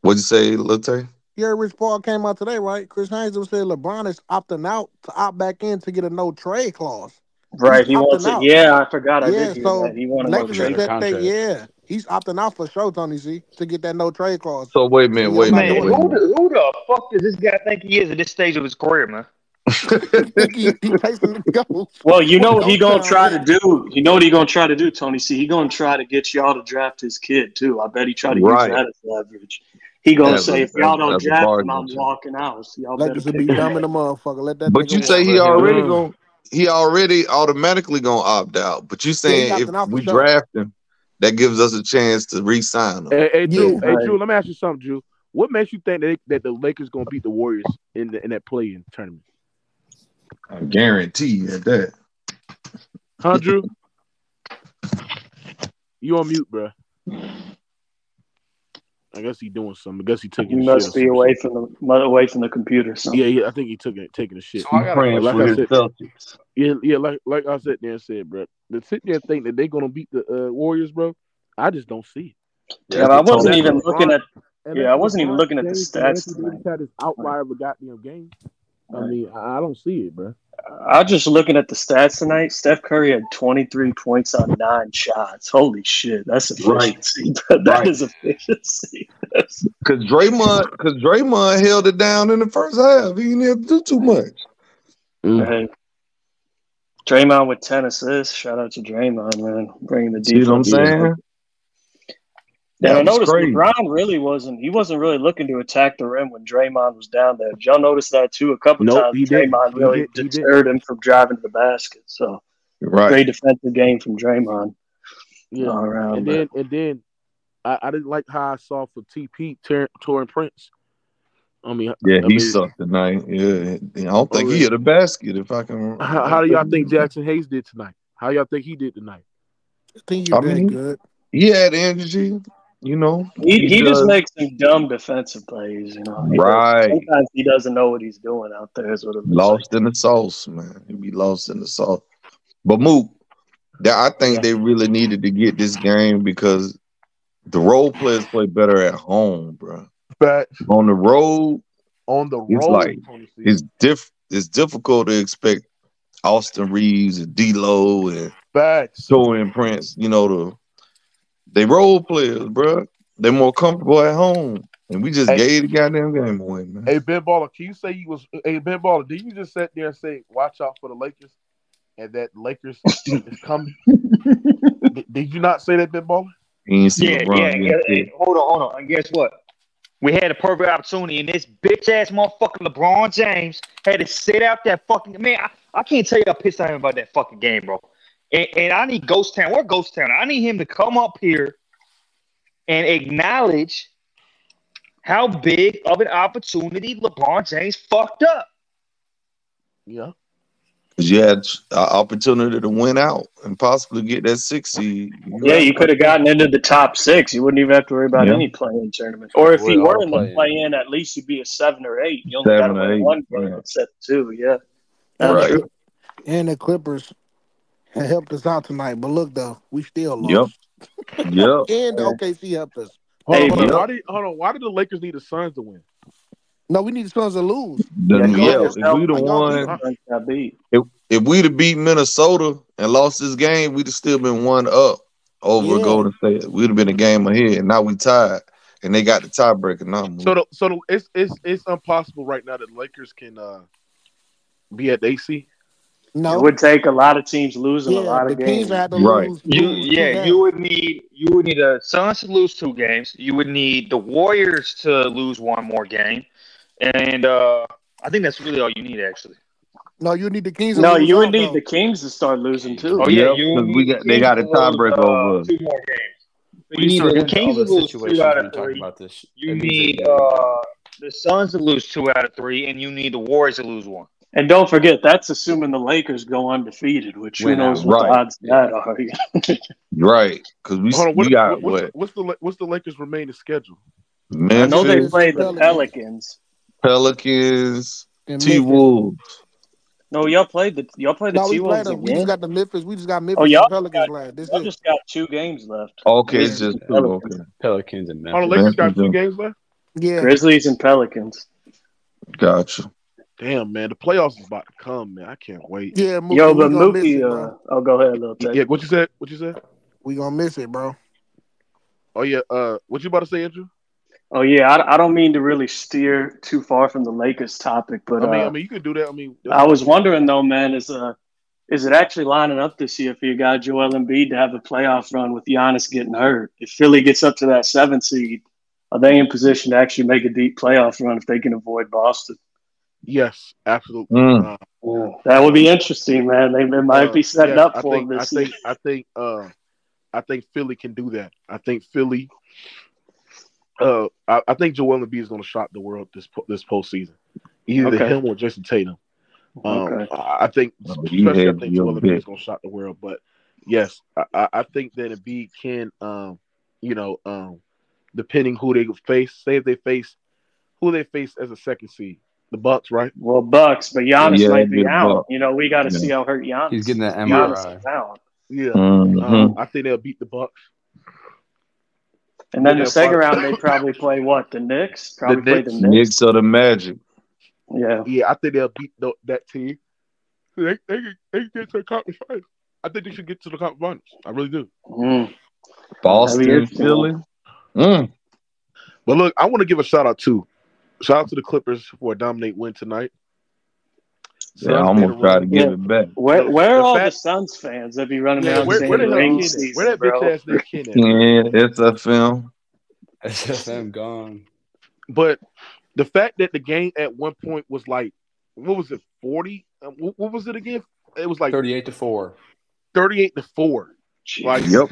What'd you say, Latte? Yeah, Rich Paul came out today, right? Chris Haynes said LeBron is opting out to opt back in to get a no trade clause. Right. He opting wants it. out. Yeah, I forgot. I yeah, did hear so that. He wanted no trade. said they, yeah, he's opting out for sure, Tony C, to get that no trade clause. So wait a minute, wait a minute, doing wait a Who the, who the fuck does this guy think he is at this stage of his career, man? he, he chasing the ghost. Well, you know what he gonna try to do. You know what he gonna try to do, Tony. C. he gonna try to get y'all to draft his kid too. I bet he try to Right. use that as leverage. He gonna That's say, a- if y'all don't draft him, I'm walking out. So y'all better Lakers would be him. dumb in the motherfucker. Let that But you say he Yeah. already gonna he already automatically gonna opt out. But you saying opting if out we sure. draft him, that gives us a chance to re-sign him. Hey, hey Drew, Yeah. hey Right. Drew, let me ask you something, Drew. What makes you think that, that the Lakers gonna beat the Warriors in the, in that play-in tournament? I guarantee you that. Huh, Drew? You on mute, bro. I guess he doing something. I guess he taking He a shit. must be away shit. from the away from the computer. So. Yeah, yeah. I think he took it, taking a shit. So I got a Like I for said, the Celtics. yeah, yeah. Like like I said there and said, bro. To sit there and think that they're gonna beat the uh, Warriors, bro. I just don't see it. Yeah, I wasn't even looking at. Yeah, I wasn't even looking at the stats Anthony tonight. Davis had this outlier of a goddamn game. I mean, I, I don't see it, bro. I was just looking at the stats tonight. Steph Curry had 23 points on nine shots. Holy shit, that's efficiency. That Right. is efficiency. Cause Draymond, cause Draymond held it down in the first half. He didn't have to do too much. Mm. Hey, Draymond with 10 assists. Shout out to Draymond, man, bringing the See what I'm defense. Saying? And I noticed crazy. LeBron really wasn't. He wasn't really looking to attack the rim when Draymond was down there. Did y'all notice that too? A couple Nope, times he didn't. Draymond He really did- he didn't. deterred him from driving to the basket. So Right. great defensive game from Draymond Yeah. all around. and but- then and then I, I didn't like how I saw for TP Ter- Taurean Prince. I mean, Yeah, I he mean, sucked tonight. Yeah, I don't think he really? hit a basket. If I can, How, how do y'all think Jaxson Hayes did tonight? How y'all think he did tonight? I think he did mean, good. he had energy. You know, He, he just does. makes some dumb defensive plays, you know. He does- Right. Sometimes he doesn't know what he's doing out there. Is what it looks lost in the sauce, man. He be lost in the sauce. But Mook, that I think they really needed to get this game because the role players play better at home, bro. But On the road, on the road, it's road, like it's diff. It's difficult to expect Austin Reaves and D'Lo and facts. Taurean Prince. You know the they role players, bro. They're more comfortable at home, and we just Hey. gave the goddamn game away, man. Hey Ben Baller, can you say you was? Hey Ben Baller, did you just sit there and say, "Watch out for the Lakers," and that Lakers is coming? did, did you not say that, Ben Baller? You Yeah, yeah, yeah. kicked. Hold on, hold on. And guess what? We had a perfect opportunity, and this bitch ass motherfucker LeBron James had to sit out that fucking man. I, I can't tell you how pissed I am about that fucking game, bro. And, and I need Ghost Town. Where Ghost Town? I need him to come up here and acknowledge how big of an opportunity LeBron James fucked up. Yeah. Because you had an opportunity to win out and possibly get that six seed. Yeah, you could have gotten into the top six. You wouldn't even have to worry about Yeah. any playing tournament. Or if Would you were all in the play. play in, at least you'd be a seven or eight. You only got to Seven or win eight, one game right. instead of two. Yeah. And, Right. the, and the Clippers helped us out tonight. But look, though, we still Yep. lost. Yep. Yep. And the OKC helped us. Hold Hey, on, hold on. Why did hold on? Why did the Lakers need the Suns to win? No, we need the Suns to lose. Then, Yeah, yeah, if we'd have beat won, Suns got beat. if, if we'd have beat Minnesota and lost this game, we'd have still been one up over Yeah. Golden State. We'd have been a game ahead. And now we tied. And they got the tiebreaker now. Mook. So the, so the, it's it's it's impossible right now that Lakers can uh, be at the AC. No. It would take a lot of teams losing a lot of Kings games. had to Right. lose. You lose yeah, games. you would need you would need the Suns to lose two games. You would need the Warriors to lose one more game, and uh, I think that's really all you need actually. No, you need the Kings to No, lose you would need though. the Kings to start losing too. Oh yeah, Yep, you 'cause need we the got- they got a to lose, tiebreaker uh, over two more games. You We need start the Kings to to lose two out of we talk three. about this. You need uh, the Suns to lose two out of three, and you need the Warriors to lose one. And don't forget, that's assuming the Lakers go undefeated, which who knows out. what the Right. odds of that are. right. Because we, Hold on, we what, got what, what's, what? the, what's the what's the Lakers remaining schedule? I know they play the Pelicans. Pelicans, And T Wolves. No, y'all played the y'all played the No, we T Wolves them. We just got the Memphis. We just got oh, Memphis Oh, y'all Pelicans got last. This y'all just got two games left. Okay, it's just. Pelicans. Okay, Pelicans and Oh, the Memphis. Lakers got two games left. yeah. Grizzlies and Pelicans. Gotcha. Damn, man, the playoffs is about to come, man. I can't wait. Yeah, Mookie, Yo, we but gonna it, Mookie, bro. uh, oh, go ahead, little Yeah, Tate. what you said? What you said? We gonna miss it, bro. Oh yeah, uh, what you about to say, Andrew? Oh yeah, I, I don't mean to really steer too far from the Lakers topic, but I mean, uh, I mean, you can do that. I mean, I was wondering though, man, is uh, is it actually lining up this year for your guy Joel Embiid to have a playoff run with Giannis getting hurt? If Philly gets up to that seventh seed, are they in position to actually make a deep playoff run if they can avoid Boston? Yes, absolutely. Mm. Uh, that would be interesting, man. They, they might uh, be setting yes, up I for think, them I think, year. I think, uh, I think Philly can do that. I think Philly. Uh, I, I think Joel Embiid is going to shock the world this po- this postseason. Either Okay. him or Jayson Tatum. Um, Okay. I I think, Oh, especially I think Joel Embiid is going to shock the world. But yes, I, I I think that Embiid can, um, you know, um, depending who they face, say if they face who they face as a second seed, the Bucks, right? Well, Bucks, but Giannis Yeah, might be out. Bucks. You know, we got to Yeah. see how hurt Giannis. He's getting that is. Giannis MRI. is out. Yeah, Mhm. um, I think they'll beat the Bucks. And then the second probably- round, they probably play what? The Knicks? Probably play the Knicks. Knicks. Knicks or the Magic. Yeah. Yeah, I think they'll beat tho- that team. They they they get to the conference finals. I think they should get to the conference finals. I really do. Mm. Boston, Philly. Mm. But look, I want to give a shout out too. Shout out to the Clippers for a dominate win tonight. Yeah, I'm made a gonna try to run. give Yeah. it back. Where where The are all fact- the Suns fans that be running Yeah, around where, saying where the hell ring Ken at? season, Where that bro? bitch ass nigga Ken at? Yeah, SFM. SFM gone. But the fact that the game at one point was like, what was it, forty? Uh, What, what was it again? It was like 38 to 4. thirty-eight to four. Like, Yep.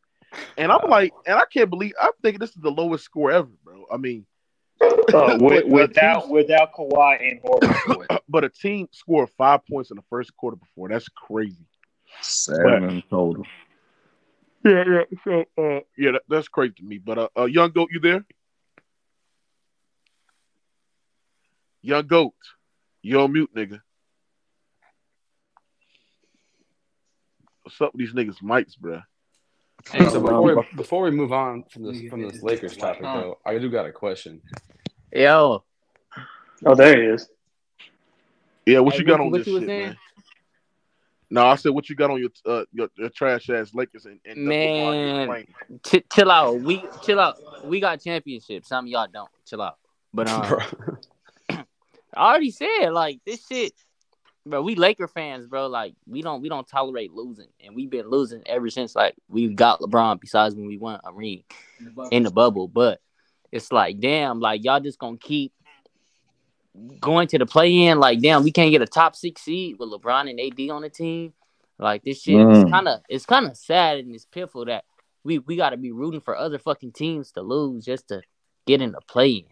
and I'm like, and I can't believe I'm thinking this is the lowest score ever, bro. I mean, Uh, with, without team, without Kawhi and Horford. but a team scored five points in the first quarter before. That's crazy. Seven total. Yeah, yeah. So, uh, yeah, that, that's crazy to me. But uh, uh, young goat, you there? Young goat, you on mute, nigga. What's up with these niggas' mics, bruh? Hey, so before we, before we move on from this from this Lakers topic, though, I do got a question. Yo, Oh, there he is. Yeah, what Hey, you got Mookie, on what this shit, saying? man? No, I said what you got on your uh, your, your trash ass Lakers and, and the LeBron James man, playing. ch- chill out. We chill out. We got championships. Some of y'all don't. Chill out. But um, I already said like this shit, bro. We Laker fans, bro. Like we don't we don't tolerate losing, and we've been losing ever since like we got LeBron. Besides when we won a ring in the bubble, but it's like damn, like y'all just gonna keep going to the play in. Like damn, we can't get a top six seed with LeBron and AD on the team. Like this shit, Mm. it's kind of it's kind of sad and it's pitiful that we we got to be rooting for other fucking teams to lose just to get in the play in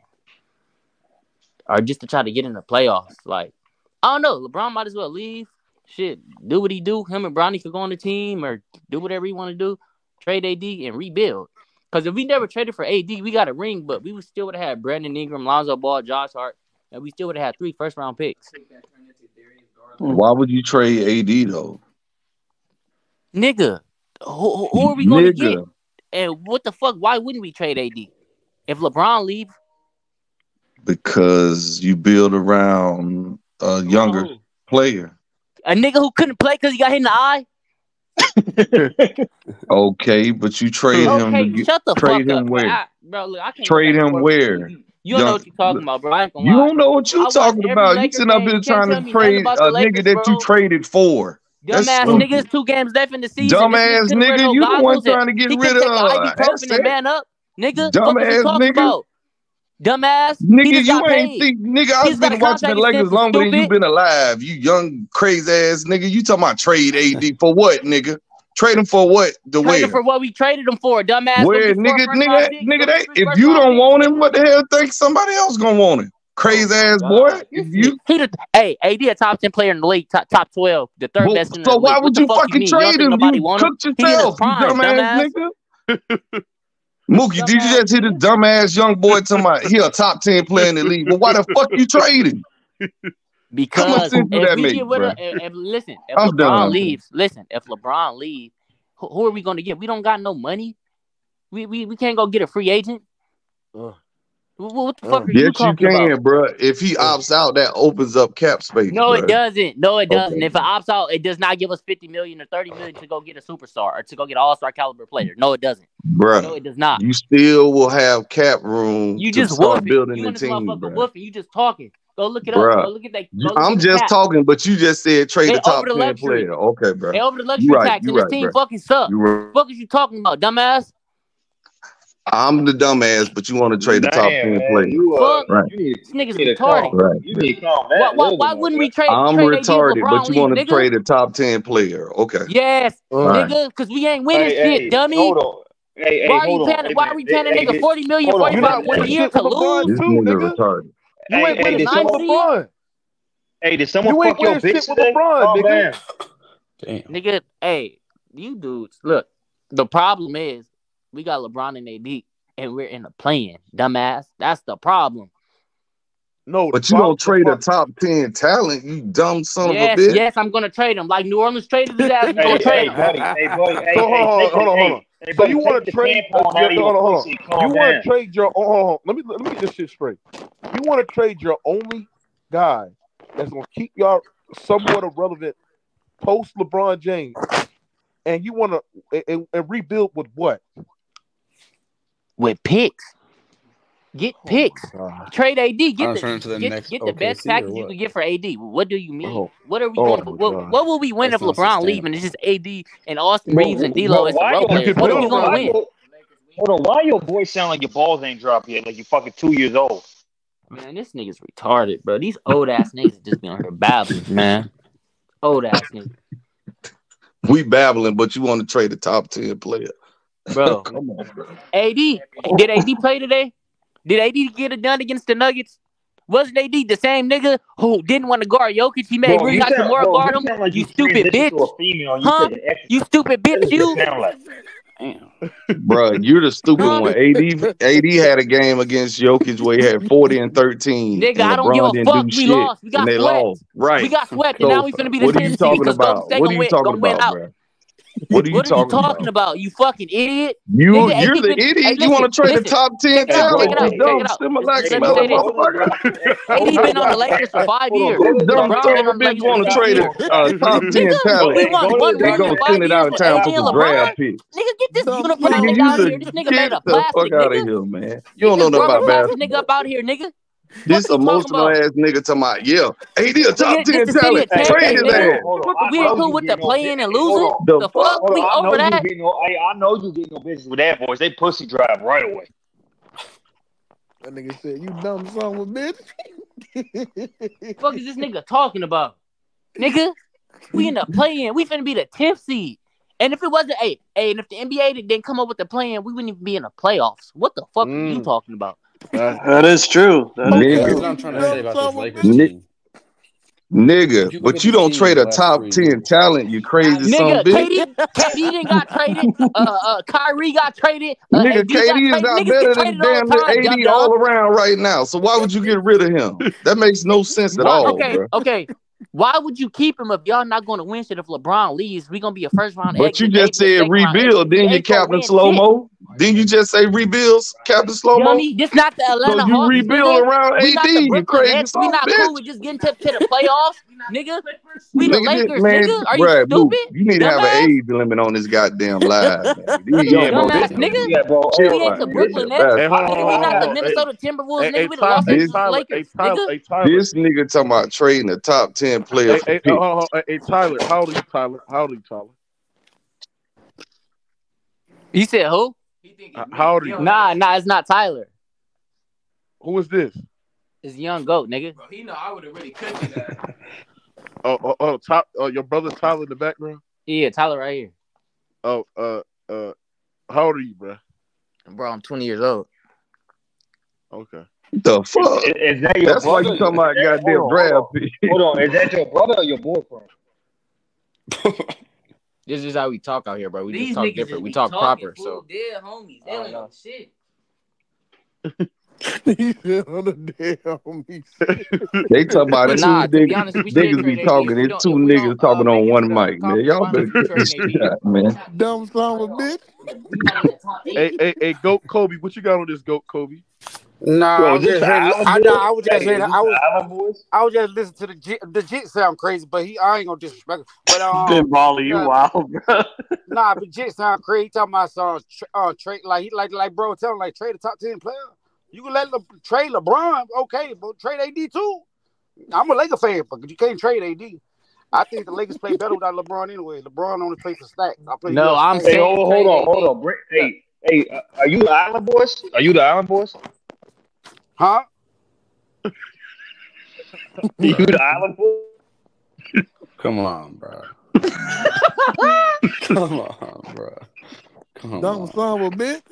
or just to try to get in the playoffs. Like, I don't know. LeBron might as well leave. Shit, do what he do. Him and Bronny could go on the team or do whatever he want to do. Trade AD and rebuild. Because if we never traded for AD, we got a ring, but we would still would have had Brandon Ingram, Lonzo Ball, Josh Hart, and we still would have had three first round picks. Why would you trade AD though? Nigga, who, who- who are we going to get? And what the fuck? Why wouldn't we trade AD? If LeBron leave, because you build around a younger who? player. a nigga who couldn't play because he got hit in the eye. Okay, but you trade him Okay, to get, shut the trade fuck him up, bro. where? I, bro, look, I can't Trade him where? You don't know what you're talking about, bro. I ain't You lie. don't know what I you watch talking about. You Laker sitting up game. here trying to trade a the nigga Lakers, that you traded for. That's Dumbass stupid. nigga, two games left in the season. Dumbass nigga couldn't wear nigga, no you the one trying to get rid couldn't take of the uh, ibuprofen and man up. Nigga, fuck what you Dumbass talking nigga. About? Dumbass, he Nigga, just you got ain't paid. think, nigga. I've just got a been watching the Lakers extension, longer than you've been alive. You young crazy ass nigga. You talking about trade AD for what, nigga? Trade him for what? The Traded where? for what we traded him for, dumbass. Where, just nigga, nigga, nigga, they, if you don't want him, what the hell think somebody else gonna want him? Crazy oh, ass boy. If you, He the hey AD a top ten player in the league, top top twelve, the third well, best in the so league. why would the you fuck you fucking mean? You don't trade think him? Mookie, did you just hit a dumbass young boy to my he a top ten player in the league? but why the fuck you trading? Because if that make, a, if, if, listen, if I'm LeBron done. leaves, listen, if LeBron leaves, who, who, are we going to get? We don't got no money. We, we we can't go get a free agent. Ugh. What, the uh, fuck uh, are yes, you talking you can, about? bro. If he opts out, that opens up cap space. No, it doesn't. No, it doesn't. Okay. If it opts out, it does not give us fifty million or thirty million to go get a superstar or to go get an all-star caliber player. No, it doesn't. Bro, no, it does not. You still will have cap room. You just start building you the team, bro. You just talking. Go look it up. Go look at that. Look I'm at just talking, but you just said trade the top the 10 player. Okay, bro. They over the luxury you right, tax, You right. team bro. fucking sucks. Right. What fuck is you talking about, dumbass? I'm the dumbass, but you want to trade the top ten man. players. You, uh, are. right. you need, this nigga's you retarded. Right. You need call, why, why, why wouldn't we trade? I'm trade retarded, but you want to trade the top ten player? Okay. Yes, right. nigga, because we ain't winning hey, shit, hey, dummy. Hold on. Hey, why, hey, are you paying, why are we paying hey, a nigga forty million forty million, forty five million a year to lose? This nigga retarded. You ain't winning nine Hey, did someone you fuck your bitch with LeBron, nigga? Damn, nigga. Hey, you dudes, look. The problem is we got LeBron and AD, and we're in the playing, dumbass. That's the problem. No, but you don't trade a top ten talent, you dumb son yes, of a bitch. Yes, I'm gonna trade him. Like New Orleans traded his ass. hey, hold, on, hold on, hold on. so you want to trade? Hold on, hold on. You want to trade your? Oh, let me let me get this shit straight. You want to trade your only guy that's gonna keep y'all somewhat irrelevant post LeBron James, and you want to and, and rebuild with what? with picks. Get oh picks. Trade AD. Get I'm the, to the, get, next, get the best package you can get for AD. What do you mean? Oh. What are we oh going, what, what will we win That's if LeBron leaves and it's just AD and Austin Reaves and D'Lo as? What are we going to win? Hold on. Why your voice sound like your balls ain't dropped yet? Like you fucking two years old. Man, this nigga's retarded, bro. These old ass niggas just be on here babbling, man. Old ass niggas. We babbling, but you want to trade the top ten player bro. Come on, bro. AD, did AD play today? Did AD get it done against the Nuggets? Wasn't AD the same nigga who didn't want to guard Jokic? He made Rui Hachimura guard him. Like you, you stupid bitch. You huh? You stupid bitch. You. Like. bro, you're the stupid one. AD, AD had a game against Jokic where he had 40 and 13. Nigga, and I don't give a fuck. We shit, lost. We got swept. Lost. Right. We got swept, so, and now we're going to be the 10th seed because Golden State going to win out. Bro? What are you, what are talking, you talking about? about? You fucking idiot! You nigga, you're the idiot. Hey, you want to trade the top ten talent? Check it out. Check it out. He's been on the Lakers for five years. Dumb son of a bitch want to trade a top ten talent. They gonna send it out of town for some draft pick. Nigga, get this unibrow nigga out here. This nigga made a plastic. Fuck out of here, man! You don't know nothing about basketball. Nigga up out here, nigga. This emotional ass nigga talking about, yeah, AD a top ten talent. Train his ass. We ain't cool with the playing and losing. The fuck, we over that. I know you getting no business with that voice. They pussy drive right away. That nigga said, "You dumb son of bitch." fuck is this nigga talking about, nigga? We end up playing. We finna be the tenth seed. And if it wasn't, hey, hey, and if the NBA didn't come up with the plan, we wouldn't even be in the playoffs. What the fuck mm. are you mm. talking about? That is true. Nigga. That's what I'm trying to say about this Nigga, you but you don't trade a top three. ten talent. You crazy nigga, son bitch. KD, got traded. Uh, uh, Kyrie got traded. Uh, nigga, KD is not better than damn near AD y'all, all around right now. So why would you get rid of him? That makes no sense at why, all. Okay, bro. okay. Why would you keep him if y'all not going to win shit? If LeBron leaves, we gonna be a first round. But you just said rebuild. Then you captain slow mo. Didn't you just say rebuilds, Captain Slow Mo? This not the Atlanta so you Hawks. rebuild nigga. around we AD. You crazy? Nets. We not cool with just getting to, to the playoffs, nigga. We the nigga, Lakers, man, nigga. Are you Brad, stupid? Boo, you need dumb to have ass? an age limit on this goddamn live. These young bro, ass, nigga. Yeah. We ain't the Brooklyn Nets. Hey, nigga, we not the Minnesota hey, Timberwolves. Hey, nigga, we the Los Angeles Lakers. Nigga. This nigga talking about trading the top ten players. Hey, Tyler, how old are you, Tyler? How old are you, Tyler? You said who? H- How old are you? Nah, nah, it's not Tyler. Who is this? It's Young Goat, nigga. He know I would have really cooked you that. Oh, oh, oh, top, oh, your brother Tyler in the background. Yeah, Tyler right here. Oh, uh, uh, how old are you, bro? Bro, I'm 20 years old. Okay. The fuck? Is, is that your That's why you talking about Is that- goddamn hold on, draft hold on. pick. Hold on, is that your brother or your boyfriend? This is how we talk out here, bro. We These just talk different. We talk proper. So dead homies. They don't know shit. Dead homies. they talk about but two nah, niggas, honest, niggas be talking. It's two niggas talking uh, on one mic, man. Y'all better get man. Dumb son a bitch. hey, hey, hey, goat Kobe. What you got on this goat Kobe? Nah, I I, know, I, was just saying, I was, I was just listening to the the Jit sound crazy, but he, I ain't gonna disrespect. Him. But um, been balling you uh, wild, bro. Nah, but Jit sound crazy. He talking about some uh, trade, like he like like bro, tell him like trade a top ten player. You can let Le, trade LeBron, okay, but trade AD too. I'm a Lakers fan, but you can't trade AD. I think the Lakers play better without LeBron anyway. LeBron only play for stacks. I play no, I'm saying. Hey, hold, hold on, hold on. Hey, yeah. hey, uh, are you the Island Boys? Are you the Island Boys? Huh? you the island boy? Come on, bro. Come on, bro. Come Don't son of a bitch.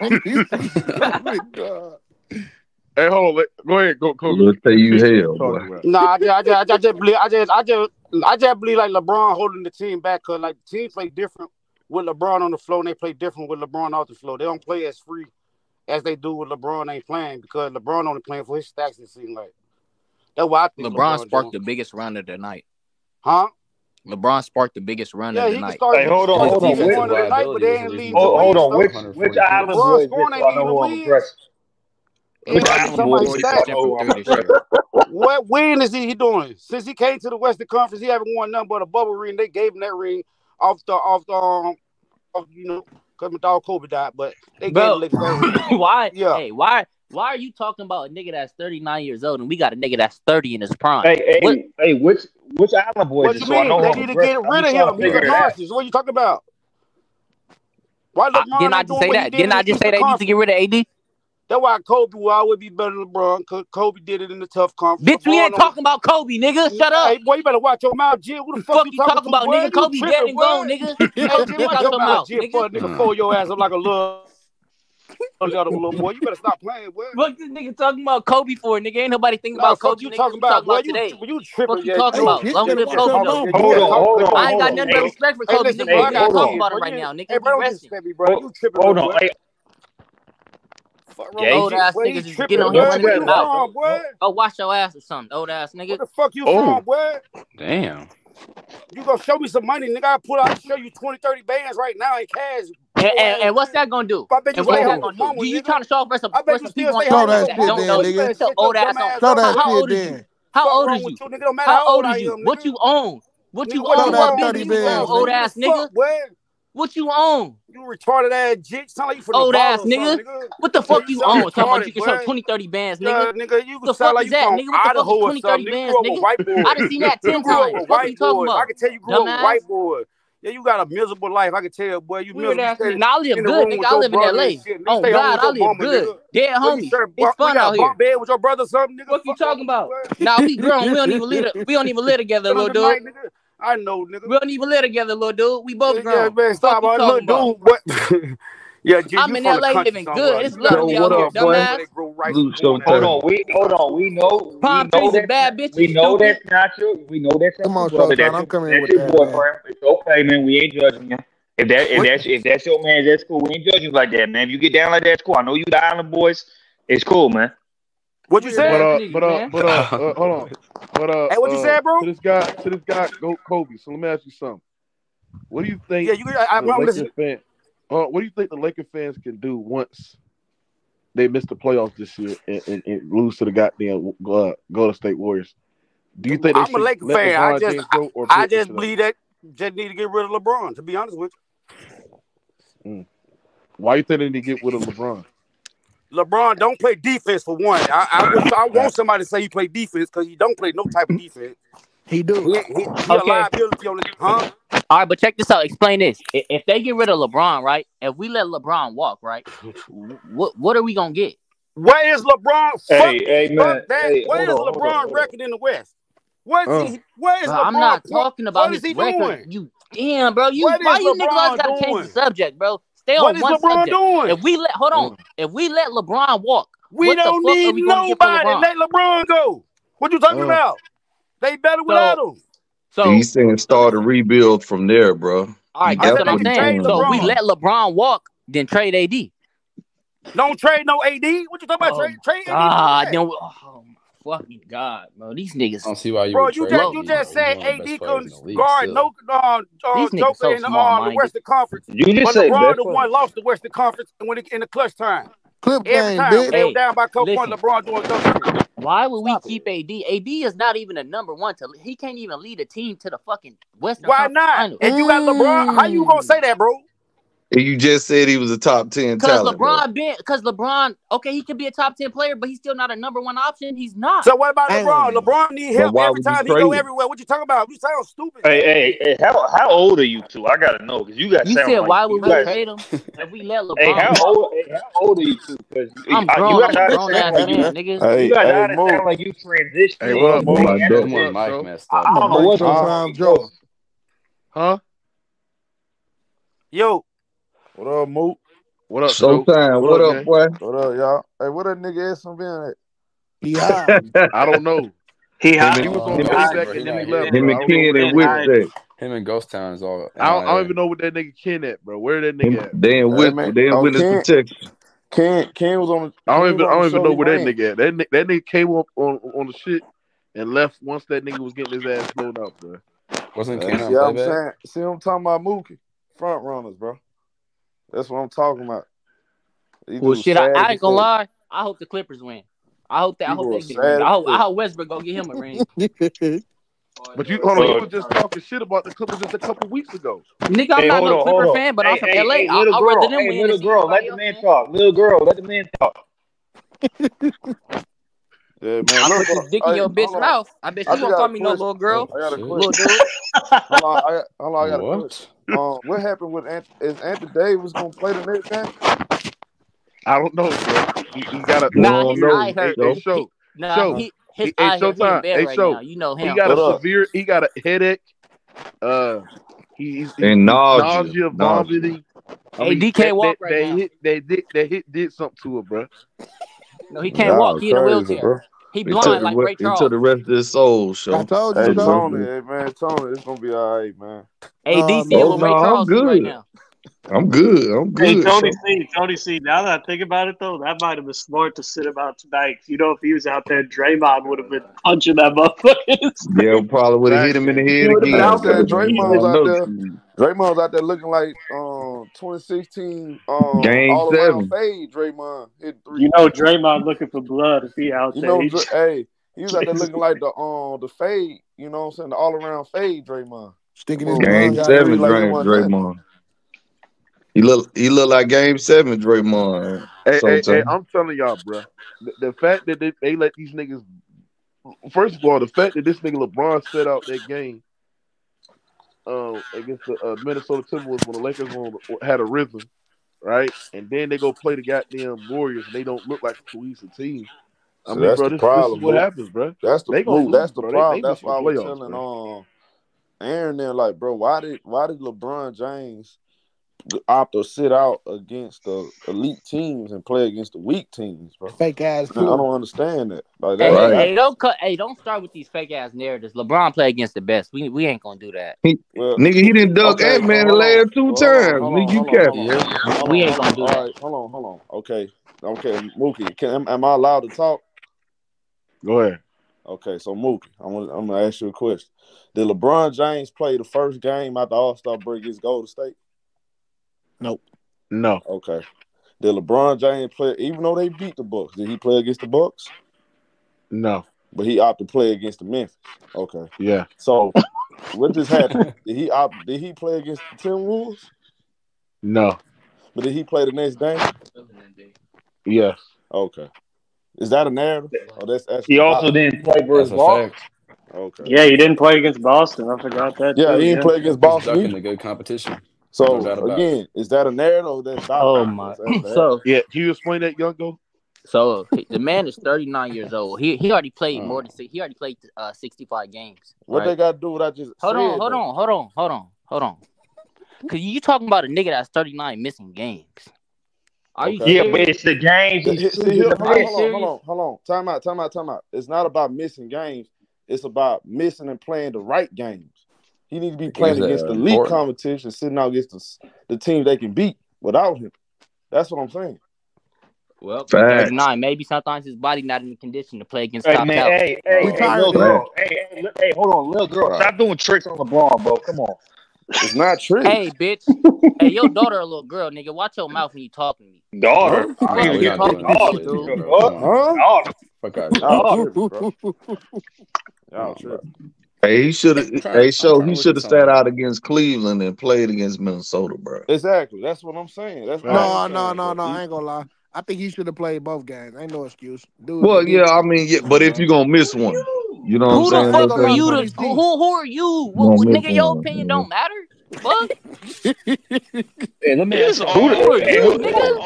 oh my god. Hey, hold on. Go ahead. Go, go. We'll tell you hell. Boy. Nah, I just, I just, I just believe, I just, I just, I just believe like LeBron holding the team back because like the team play different with LeBron on the floor and they play different with LeBron off the floor. They don't play as free as they do with LeBron ain't playing because LeBron only playing for his stacks. It seems like that's why I think LeBron, LeBron sparked doing. the biggest run of the night. Huh? LeBron sparked the biggest run yeah, of the night. Hey, hold on, hold on. Hold, on, which, which island boy is this? What win is he, he doing? Since he came to the Western Conference, he haven't won nothing but a bubble ring. They gave him that ring off the off the um, off, you know Cause my dog Kobe died, but they Bro, gave why? Yeah. Hey, why? Why are you talking about a nigga that's 39 years old and we got a nigga that's 30 in his prime? Hey, hey, what? hey, which which island boy what is you mean? So they need to get rid of him. He's a narcissist. What are you talking about? Why look? Uh, didn't I just say that? Didn't I just say they need to get rid of AD? That's why Kobe will always be better than LeBron because Kobe did it in the tough conference. Bitch, LeBron we ain't talking about Kobe, nigga. Shut up. Hey, boy, you better watch your mouth, Jim. What the, fuck, fuck you talking, talking about, about nigga? Kobe dead and gone, nigga. hey, Jim, what you talking about, Jim? For nigga, fold your ass up like a little. little boy, you better stop playing. Boy. What this nigga talking about Kobe for? Nigga, ain't nobody thinking no, about Kobe. You talking about, talking about today? What you tripping? What you talking about? Long live Kobe. Hold on, hold on. I ain't got nothing but respect for Kobe. Nigga, I gotta talk about him right now, nigga. Hey, bro, you tripping? Hold on. Old ass niggas just tripping, get on here running their mouth. From, oh, watch your ass or something, old ass nigga. What the fuck you oh. from, boy? Damn. You gonna show me some money, nigga. I pull out show you 20, 30 bands right now in cash. And, and, and what's that gonna do? I bet you what's gonna do? Mama, do you trying to show off for some, for some people on Throw that shit then, nigga. Old ass on. Throw that shit then. How old is you? How old is you? What you own? What you own? What business you own, old ass nigga? What you own? You retarded ass jit. Sound like you from Old ass nigga. nigga. What the fuck you, you on? Talking about you can sell 20, 30 bands, nigga. Yeah, nigga, you the fuck like is that, nigga? What the fuck is 20, 30 bands, nigga? I done seen that 10 times. What you talking about? I can tell you grew up white boy. Yeah, you got a miserable life. I can tell, boy. You Weird miserable. Ass, now I live good, nigga. I live in L.A. Oh God, I live good. Nigga. Dead homie. It's fun out here. Bed with your brother, something, nigga. What you talking about? Now nah, we grown. we don't even live. We don't even live together, little dude. I know, nigga. We don't even live together, little dude. We both yeah, grown. Yeah, man, stop, man. About? dude, what? yeah, I'm in LA living good. It's lovely Yo, out here, dumbass. Right Luke, so hold on, we hold on. We know palm trees that, and bad bitches. We know stupid. that's not your. We know that's come on, brother. I'm coming with your that, boyfriend. It's okay, man. We ain't judging you. If that if what? that's if that's your man, that's cool. We ain't judging you like that, man. If you get down like that, it's cool. I know you the island boys. It's cool, man. What you say? But, uh, but, uh, but uh, uh, hold on. But uh, hey, what you uh, said, bro? To this guy, to this guy, go Kobe. So let me ask you something. What do you think? Yeah, you. I, I. Fan, uh, what do you think the Laker fans can do once they miss the playoffs this year and, and, and lose to the goddamn uh, Golden State Warriors? Do you think I'm a Laker fan? LeBron I just, I, I, just believe that just need to get rid of LeBron. To be honest with you. Mm. Why you think they need to get rid of LeBron? You, LeBron don't play defense for one. I, I, wish, I want somebody to say he play defense because he don't play no type of defense. He do. He, he, he a liability on the huh? All right, but check this out. Explain this. If they get rid of LeBron, right? If we let LeBron walk, right? What what are we gonna get? Where is LeBron? Hey, fuck, hey, man. fuck that. Hey, Where is on, hold on, LeBron hold on. record in the West? Where's Uh. he? Where is Bro, LeBron? I'm not talking about what his is he record. doing? You damn, bro. You What why is you niggas always gotta change the subject, bro? Stay what on one LeBron subject. doing? If we let hold on, mm. if we let LeBron walk, we don't need we nobody. LeBron? Let LeBron go. What you talking mm. about? They better without so, him. So he's saying start a rebuild from there, bro. All right, that's what I'm saying. So we let LeBron walk, then trade AD. Don't trade no AD. What you talking about? Oh trade, trade AD. Ah, then. Oh, fucking god, bro. These niggas. I don't see why you. Bro, you just you just said AD couldn't guard so. no uh, uh, Joker so in uh, the, uh, the Western Conference. You just but said LeBron the one lost the Western Conference when it, in the clutch time. Clip Every game, time they were down by Coach One, LeBron doing dumb Why would Stop we keep. AD? AD is not even a number one. To he can't even lead a team to the fucking Western. Why not? Finals. And you got LeBron. How you gonna say that, bro? You just said he was a top ten. Because LeBron because LeBron, okay, he can be a top ten player, but he's still not a number one option. He's not. So what about Dang. LeBron? LeBron need help every time he crazy? go everywhere. What you talking about? You sound stupid. Hey, hey, hey, how how old are you two? I gotta know because you got. You said like why would we guys... trade him if we let LeBron? Hey, how old? Hey, how old are you two? I'm grown. You, you gotta sound like you transitioned. Hey, what up, Mo? My mic messed up. I'm a one-time Joe. Huh? Yo. What up, Moot? What up, Showtime? What, what, up, boy? What up, y'all? Hey, what that nigga ass from being at? He high. I don't know. He high. He was on him, and. Him and Ken and Whip Him and Ghost Town is all. I don't, I don't, even know what that nigga Ken at, bro. Where that nigga at? They in Whip. They in oh, Witness Protection. Ken, Ken was on. The, I don't even, I don't even know where that nigga at. That nigga, that nigga came up on, on the shit and left once that nigga was getting his ass blown up, bro. Wasn't uh, Ken? Uh, see, I'm saying, see, I'm talking about Mookie front runners, bro. That's what I'm talking about. Well, shit, I, I, ain't gonna lie. I hope the Clippers win. I hope that. I hope they get. I hope, I hope Westbrook go get him a ring. but you, hold on, you were just talking shit about the Clippers just a couple weeks ago. Nigga, I'm hey, not no on, fan, but hey, I'm from hey, LA. Hey, I, girl, hey, little girl, let the man talk. Little girl, let the man talk. Yeah, man. I put this dick in your bitch mouth. I bet you won't call me no little girl. I got a question. hold on, I hold on, I got what? Um, what happened with Ant- is Anthony Davis gonna play the next game? I don't know, bro. He, he got a nah, no, no, I heard. Hey, show, show. He, his he, eye showtime. Hey, right show. Now. You know him. He got what a up? severe. He got a headache. Uh, he's, he's and nausea, nausea, vomiting. I mean, hey, DK walk that, right they now. Hit, they did, they hit did something to her, bro. No, he can't nah, walk. He in a wheelchair. Bro. He blind took like Ray Charles. Until the rest of his soul show. I told you, hey, Tony, hey, man, Tony, it's gonna be all right, man. Hey um, no, Ray Charles I'm good. right now. I'm good. I'm good. Hey, Tony so. C. Tony C. Now that I think about it, though, that might have been smart to sit him out tonight. You know, if he was out there, Draymond would have been punching that motherfucker. yeah, probably would have hit him in the head again. Out there, Draymond's out there. Draymond's out there looking like um, 2016 um, uh, Game seven. fade Draymond hit three. You know Draymond looking for blood to see out you there. Know, Dr- hey, he was out there looking like the um the fade. You know what I'm saying? The all around fade Draymond. Stinking his Game seven, like Draymond. Draymond. He look, he look like Game Seven, Draymond. Hey, hey, hey, I'm telling y'all, bro, the, the fact that they, they let these niggas. First of all, the fact that this nigga LeBron set out that game uh, against the uh, Minnesota Timberwolves when the Lakers on, had a rhythm, right? And then they go play the goddamn Warriors and they don't look like a cohesive team. I so mean, that's bro, the this, problem, this what happens, bro. That's the problem. That's the bro. problem. They, they that's why I was telling bro. um, Aaron there, like, bro, why did why did LeBron James opt or sit out against the elite teams and play against the weak teams, bro. Fake ass. I don't understand that. Like, hey, right. hey, don't cut, hey, don't start with these fake ass narratives. LeBron play against the best. We we ain't gonna do that. Well, nigga, he didn't duck okay, Ant Man the last two times. nigga, you cap. Yeah. We ain't gonna do that. Right, hold on, hold on. Okay, okay, Mookie, can, am, am I allowed to talk? Go ahead. Okay, so Mookie, I'm gonna, I'm gonna ask you a question. Did LeBron James play the first game after All Star break against Golden State? Nope. No. Okay. Did LeBron James play? Even though they beat the Bucks, did he play against the Bucks? No. But he opted to play against the Memphis. Okay. Yeah. So what just happened? did he opt? Did he play against the Timberwolves? No. But did he play the next game? Yeah. Okay. Is that a narrative? Oh, that's he also didn't play versus Boston. Okay. Yeah, he didn't play against Boston. I forgot that. Yeah, too, he didn't yeah. play against Boston. He's ducking the good competition. So again, is that a narrative that Oh my! So yeah, can you explain that, Youngo? So the man is 39 years old. He he already played uh-huh. more than. He already played uh, 65 games. What right? they got to do? What I just hold on, hold on, hold on, hold on, hold on. Cause you talking about a nigga that's 39 missing games. Are you. Yeah, but it's the games. See, hold, on, hold on, hold on. Time out, time out, time out. It's not about missing games. It's about missing and playing the right game. He need to be playing against the league competition, sitting out against the, the team they can beat without him. That's what I'm saying. Well, Facts. nine. Maybe sometimes his body not in the condition to play against hey, top man. Hey, hey, hey. Hey, hey, hey, hold on, little girl. Stop doing tricks on the bro. Come on. It's not true. Hey, bitch. hey, your daughter a little girl, nigga. Watch your mouth when you talking to me. Daughter. I Right, you talking daughter. Daughter. Huh? Daughter. Fuck out. Y'all bro. Y'all. Hey, he should have. Hey, so he should have sat out against Cleveland and played against Minnesota, bro. Exactly. That's what I'm saying. That's no, I'm no, no, no. I ain't gonna lie. I think he should have played both games. Ain't no excuse. Dude, well, yeah, I mean, yeah, but if you're gonna miss one, you know who I'm saying? Who the fuck are you? To, who, who are you? What, what, nigga, your opinion don't matter. Fuck. hey, let me ask you.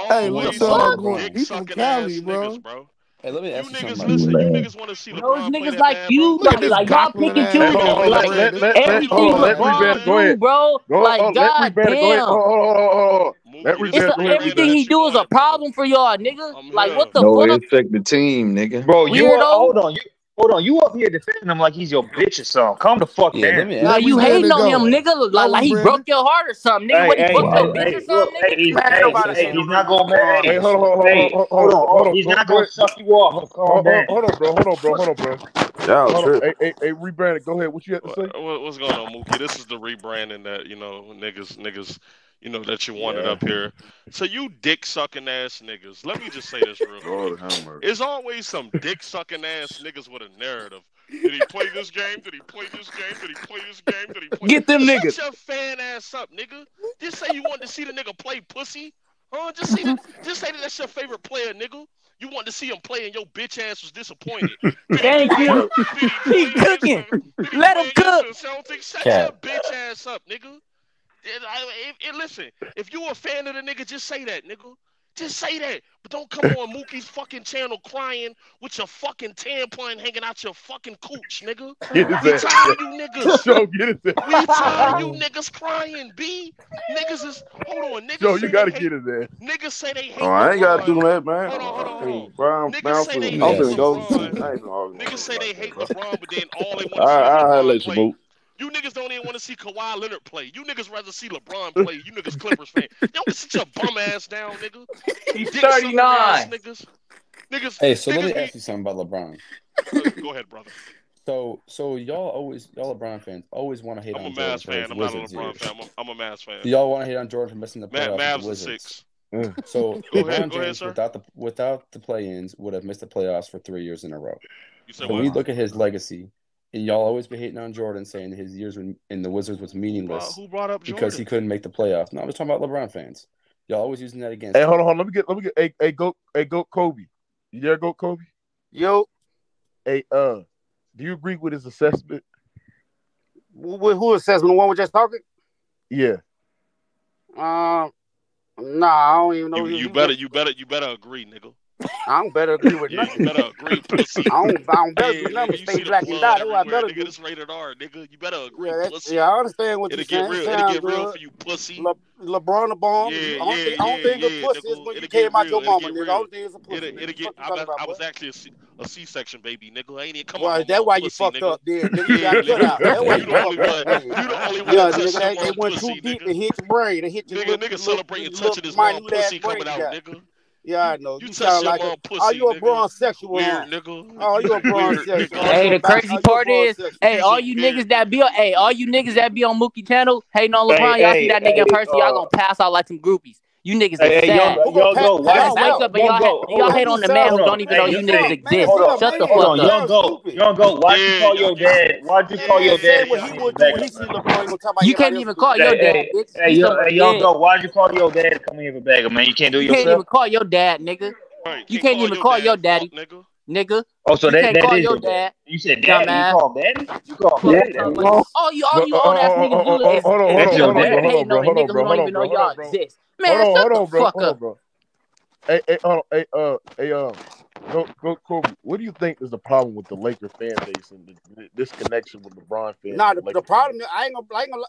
Hey, what's up? He's from Cali, bro. Niggas, bro. Hey, let me ask you, you niggas, listen. You niggas want to see LeBron Those niggas like bad, you, bro. Look, like y'all picking and. Like, let, let, everything let, let, LeBron go ahead. do, bro. Go, like, oh, god let damn. Go ahead. Oh, oh, oh, oh. Let it's a, everything he do is a problem for y'all, nigga. Like, what the no, fuck? No, it affect the team, nigga. Bro, you're hold on. You, Hold on, you up here defending him like he's your bitch or something. Calm the fuck yeah, down. Now you hating on him, nigga. Like, like he broke your heart or something, nigga. Hey, what, he hey, broke hey, bitch hey, or something, hey, nigga? He's, hey, he's not gonna. Hey, hold on, hold on, hold on, hold on, hold on. He's not gonna suck you off. Hold on, hold on, bro. Hold on, bro. Hold on, bro. Yo, Hold on. Hey, hey, hey, rebranded. Go ahead. What you have to say? What's going on, Mookie? This is the rebranding that you know niggas niggas you know, that you wanted yeah. up here. So you dick sucking ass niggas. Let me just say this real quick. It's always some dick sucking ass niggas with a narrative. Did he play this game? Did he play this game? Did he play this game? Did he play Get them Shut niggas. Shut your fan ass up, nigga. Just say you wanted to see the nigga play pussy. Huh? Just say that, just say that that's your favorite player, nigga. You wanted to see him play and your bitch ass was disappointed. Thank you. he cooking. Let him cook. Shut your bitch ass up, nigga. If, if, listen, if you a fan of the nigga, just say that, nigga. Just say that. But don't come on Mookie's fucking channel crying with your fucking tampon hanging out your fucking cooch, nigga. We tired you niggas. Yo, get it there. We tired you niggas crying, B. Niggas is hold on, niggas. Yo, you gotta get hate, it there. Niggas say they hate. Oh, I ain't gotta do that, man. Hold on, hold on. Hold on. Brown, niggas brown say they niggas say they hate LeBron, but then all they want to do is. I'll let you move. You niggas don't even want to see Kawhi Leonard play. You niggas rather see LeBron play. You niggas Clippers fan. Yo, sit your bum ass down, nigga. He's Dick 39. Niggas. niggas. Hey, so niggas let me ask you something about LeBron. Go ahead, brother. So, so y'all always y'all LeBron fans always want to hate I'm on. I'm a Mavs fan. I'm not a LeBron fan. I'm a, I'm a Mavs fan. Y'all want to hate on Jordan for missing the playoffs. Mavs six. So go ahead, go without the without the play-ins, would have missed the playoffs for three years in a row. You said what? we look at his legacy, and y'all always be hating on Jordan, saying his years in, the Wizards was meaningless. Who brought up Jordan? because he couldn't make the playoffs? No, I was talking about LeBron fans. Y'all always using that against. Hey, hold on, hold on. Let me get, let me get. Hey, hey, go, hey, go, Kobe. You there, go, Kobe? Yo. Hey, uh, do you agree with his assessment? With who assessment? The one we just talking? Yeah. Um. Uh, nah, I don't even know. You, you better, you better, you better agree, nigga. I don't better agree with yeah, nothing. better agree, pussy. I don't, I don't better yeah, do nothing. Stay black and dot. I better nigga. This rated R, nigga. You better agree, yeah, pussy. Yeah, I understand what it'll you're saying. It'll get real good. for you, pussy. Le, LeBron the bomb. Yeah, yeah, I don't, yeah, think, I don't yeah, think yeah, a pussy nigga, is when you came out your mama, nigga. I don't think it's a pussy. It'll, it'll get, I, about, I was actually a, C, a C-section baby, nigga. I ain't even come well, out. That's why you fucked up, then. Nigga, you got cut out. That's why you fucked up. You the only one. Yeah, nigga. They went too deep. They hit your brain. They hit your. Nigga, nigga celebrating touching his mom pussy coming out, nigga. Yeah, I know. You, you touch like a, pussy, Are you a bronze sexual? Weird nigga. Oh, you a bronze sexual? hey, the crazy part is, hey, all you niggas that be on, hey, all you niggas that be on Mookie channel, hating on LeBron, y'all see that nigga in person, y'all uh, gonna pass out like some groupies. You niggas hey, hey, sad. Y'all, y'all go. Y'all go. Y'all, go. y'all hate on the man who don't even know you niggas exist. Shut the fuck up. Y'all go. Y'all go. Why'd you call your dad? Why'd you call your dad? You can't even call your dad. Hey, y'all go. Why'd you call your dad? to Come here for a bagger, man. You can't do yourself. You can't even call your dad, nigga. You can't even call your daddy. Nigga. Oh, so you that, can't that call is your your dad. dad. You said daddy. Dumbass. You call daddy. You call him daddy. That's All Oh, you, all you old ass niggas do is, hold on, hold on, hold on, want to bro, hold on, bro, on a hold on, nigga bro, who hold don't on, even know hold y'all on, bro. exist. Man, hold on, shut hold the on, bro, fuck hold on, up. Hey, hey, hold on, hey, uh, hey, um, go, go, Kobe. What do you think is the problem with the Laker fan base and the, this connection with LeBron fans? Nah, and the, the problem is I ain't gonna, I ain't gonna.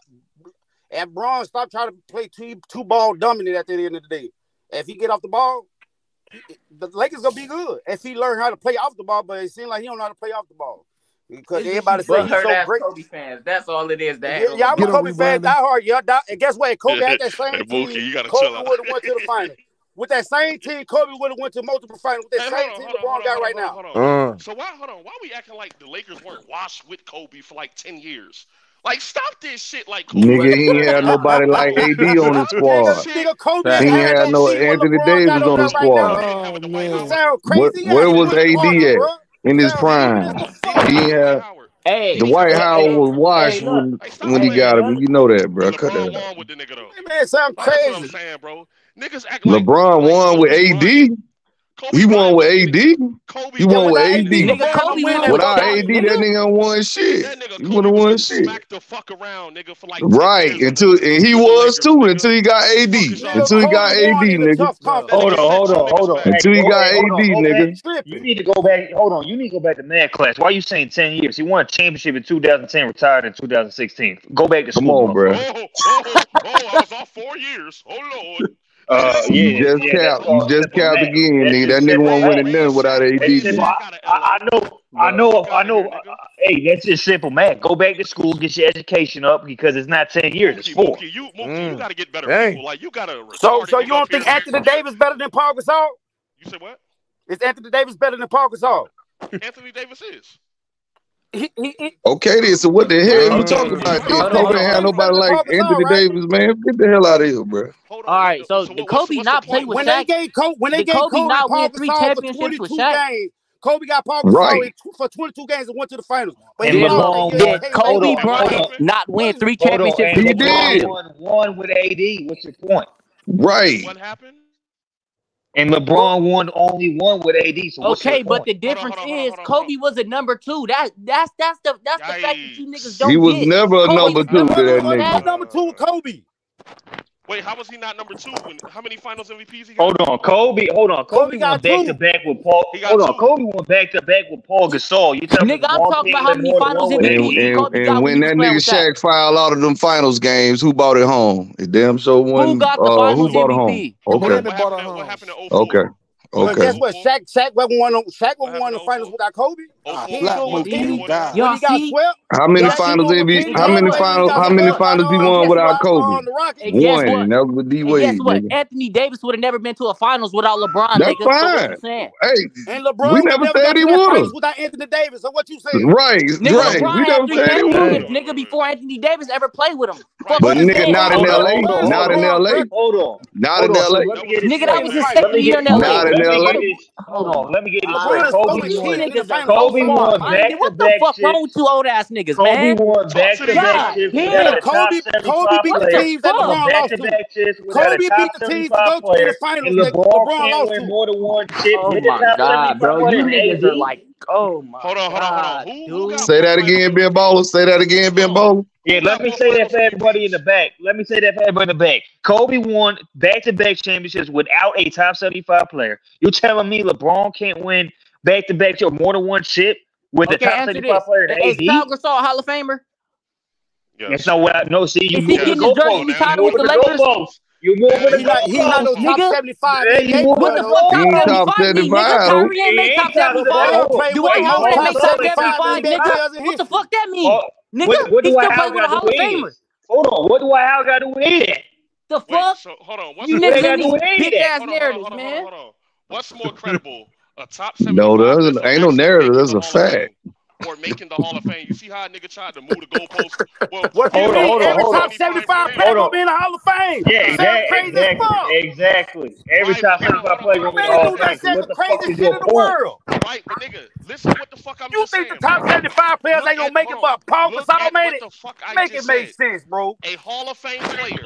And Braun stop trying to play two two ball dominant at the end of the day. If he get off the ball, he- the Lakers gonna be good if he learn how to play off the ball. But it seems like he don't know how to play off the ball because everybody say he's so great. Kobe fans, that's all it is. That yeah, yeah, I'm a Kobe fan, die hard. Yeah, die. and guess what? Kobe had that same team. Mookie, you gotta Kobe would have went to the final. With that same team, Kobe would have went to multiple finals. With that hey, same on, team, LeBron got right on, now. Hold on, hold uh. So why? Hold on. Why are we acting like the Lakers weren't washed with Kobe for like ten years? Like, stop this shit. Like, nigga, he ain't had nobody like AD on his squad. He ain't had no Anthony Davis on, his squad. Right oh. What, where was AD at bro? in his prime? He had. Hey, Dwight Howard was washed hey, when, when he got him. You know that, bro. Cut that. Won with the nigga. Man, sound crazy. Bro. Niggas LeBron won with AD. Kobe he won with AD. Kobe he won with AD. Nigga, Kobe won without AD. That nigga won shit. That nigga, he would have won shit. The fuck around, nigga, for like right until and he was too until he got AD. Until he got AD, nigga. Hold on, hold on, hold on. Until he got AD, nigga. You need to go back. Hold on, you need to go back to Mad class. Why are you saying ten years? He won a championship in 2010, retired in 2016. Go back to come on, bro. Oh, oh, oh, I was off four years. Oh lord. Uh, yeah, you just yeah, capped. You just capped again, that's nigga. That nigga won't win it none without AD. I, I, know. I know. I know. Uh, hey, that's just simple math. Go back to school, get your education up because it's not ten years. It's four. Mookie, you, Mookie, mm. you gotta get better. Like you gotta. So, so you don't think Anthony Davis better than Paul Gasol? You said what? Is Anthony Davis better than Paul Gasol? Anthony Davis is. He, he, he, okay, then. So what the hell are you talking about? This Kobe ain't had nobody like Anthony right? Davis, man. Get the hell out of here, bro. All right, so so Kobe what's, what's not play with when Shaq. They gave Kobe, when they gave Kobe, Kobe not win three championships with Shaq. Games. Kobe got Paul Gasol right. for 22 games and went to the finals. But and Malone did Kobe Bryant not win three championships? He did. One with AD. What's your point? Right. What happened? And LeBron won only one with AD. So okay, but the difference hold on, hold on, hold on, is Kobe was a number two. That that's that's the that's the fact that you niggas don't. He was get. never a Kobe number two. Was number, that nigga. number two Kobe. Wait, how was he not number two? When, how many Finals MVPs he got? Hold on, Kobe. Hold on, Kobe, Kobe got back two. to back with Paul. Hold two. on, Kobe went back to back with Paul Gasol. You tell nigga, I'm talking about how many Finals MVPs. And, and, and when that nigga Shaq filed out of them Finals games, who bought it home? It damn so won. Who got the uh, Finals who bought MVP? It home? Okay. What happened, what happened to Okay. Okay. But guess what? Shaq, Shaq won. On, Shaq wasn't one won the finals without Kobe. He got swept. How many finals did he? How many finals? How many finals he won without Kobe? One. That was with D Wade. Guess what? Anthony Davis would have never been to a finals without LeBron. That's nigga. fine. Hey, and LeBron we never said he would without Anthony Davis. So what you saying? Right, right. We never said he would. Nigga, before Anthony Davis ever played with him. But nigga, not in L.A. Not in L.A. Hold on, Not in L.A. Nigga, that was his second year in L.A. Janelle, let me hold on. Let me get you straight. Kobe, won, Kobe won back to back. What the fuck wrong with you old ass niggas, Kobe man? Kobe won back to back. Yeah, Kobe, Kobe beat the teams that LeBron lost to. Kobe beat the teams that go to the finals. LeBron lost to more than one chip. Oh my god, bro, you niggas are like, oh my. Hold on, hold on, hold on. Say that again, Ben Baller. Say that again, Ben Baller. Yeah, let me say that for everybody in the back. Let me say that for everybody in the back. Kobe won back-to-back championships without a top 75 player. You're telling me LeBron can't win back-to-back or more than one chip with okay, the top 75 this. player in Is Pau Gasol Hall of Famer? Yes. That's not what I know. See, you moved the goalposts. You move yeah, with the goalposts. He's not no top 75. Yeah, you move with the fuck top 75. Kyrie ain't make top 75. You ain't know that top 75, nigga. What the fuck that mean? Nigga, what, what he do I still play have with a to Hall do of with Famer. it? Hold on. What do I have got to do with it? The Wait, fuck? so hold on. What's You What niggas I in got to do these with any of bitch that? ass hold hold on, narratives, hold on, hold on, man. What's more credible? A top No, there list isn't- of ain't no narrative. making There's a fact. Fame or making the Hall of Fame? You see how a nigga tried to move the goalpost? Well, What you Hold on, mean? hold on, Every hold top on. 75 player Hold be in the Hall of Fame. Yeah, Sound exactly, crazy as exactly, fuck. exactly. Every Right, top but hold on, 75 player hold gonna on. be the Man, Hall do of that Fame. So what the the fuck craziest is shit your in the point? world. Right, but nigga, listen what the fuck I'm You just think the top 75 players ain't gonna make it, but on. Paul Look Gasol at made what it? the fuck Make it make sense, bro. A Hall of Fame player.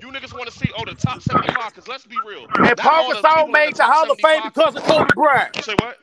You niggas want to see, oh, the top 75, because let's be real. And Not Paul all Gasol people in the made the Hall of Fame because of Kobe Bryant. You say what?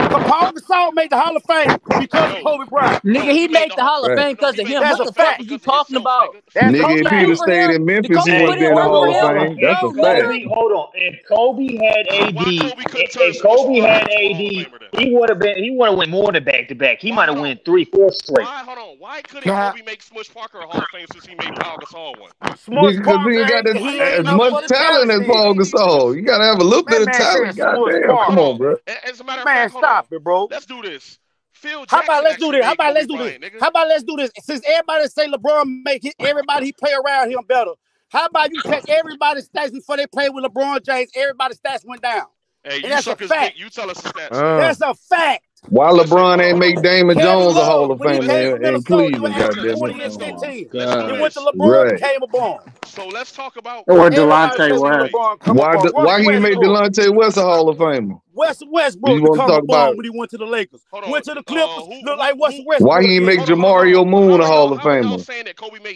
Paul Gasol made the Hall of Fame because of Kobe Bryant. Nigga, he he made made the the Hall. Hall of Fame because of him. That's What the of Fame fuck fact. is you talking about? That's Nigga, Kobe if he'd have stayed him? in Memphis, he Kobe wouldn't in be in the hold Hall on, of him? hold on. Fame. That's If a fact. Kobe, hold on. If Kobe had AD, Kobe if, if Kobe had into a Hall of AD, he would have been. He would have went more than back to back. He might have hold on. went three, four straight. Why, hold on. Why couldn't Yeah. Kobe make Smush Parker a Hall of Fame since he made Pau Gasol one? Smush Because Parker he got ain't, that, he as much for the Smush Parker talent as Paul then. Gasol. You gotta have a little bit of talent. said Smush Goddamn, Parker. come on, on. bro. A- As a matter of fact, Stop on. it, bro. Let's do this. Phil How about let's do this? How about let's do this? How about let's do this? Since everybody say LeBron make it, everybody he play around him better. How about you check everybody's stats before they play with LeBron James? Everybody's stats went down. Hey, and you that's a fact. You tell us the stats. Uh. That's a fact. Why LeBron ain't make Damon Jones a Hall of Famer in, in Cleveland? Goddamn it! God. went to LeBron right. became a. So let's talk about or Delonte West. Why? De, why he made Delonte West a Hall of Famer? West Westbrook you want to talk about? when he went to the Lakers. On, went to the Clippers. Uh, who, look like West Westbrook. Why he make Jamario Moon a Hall of Famer?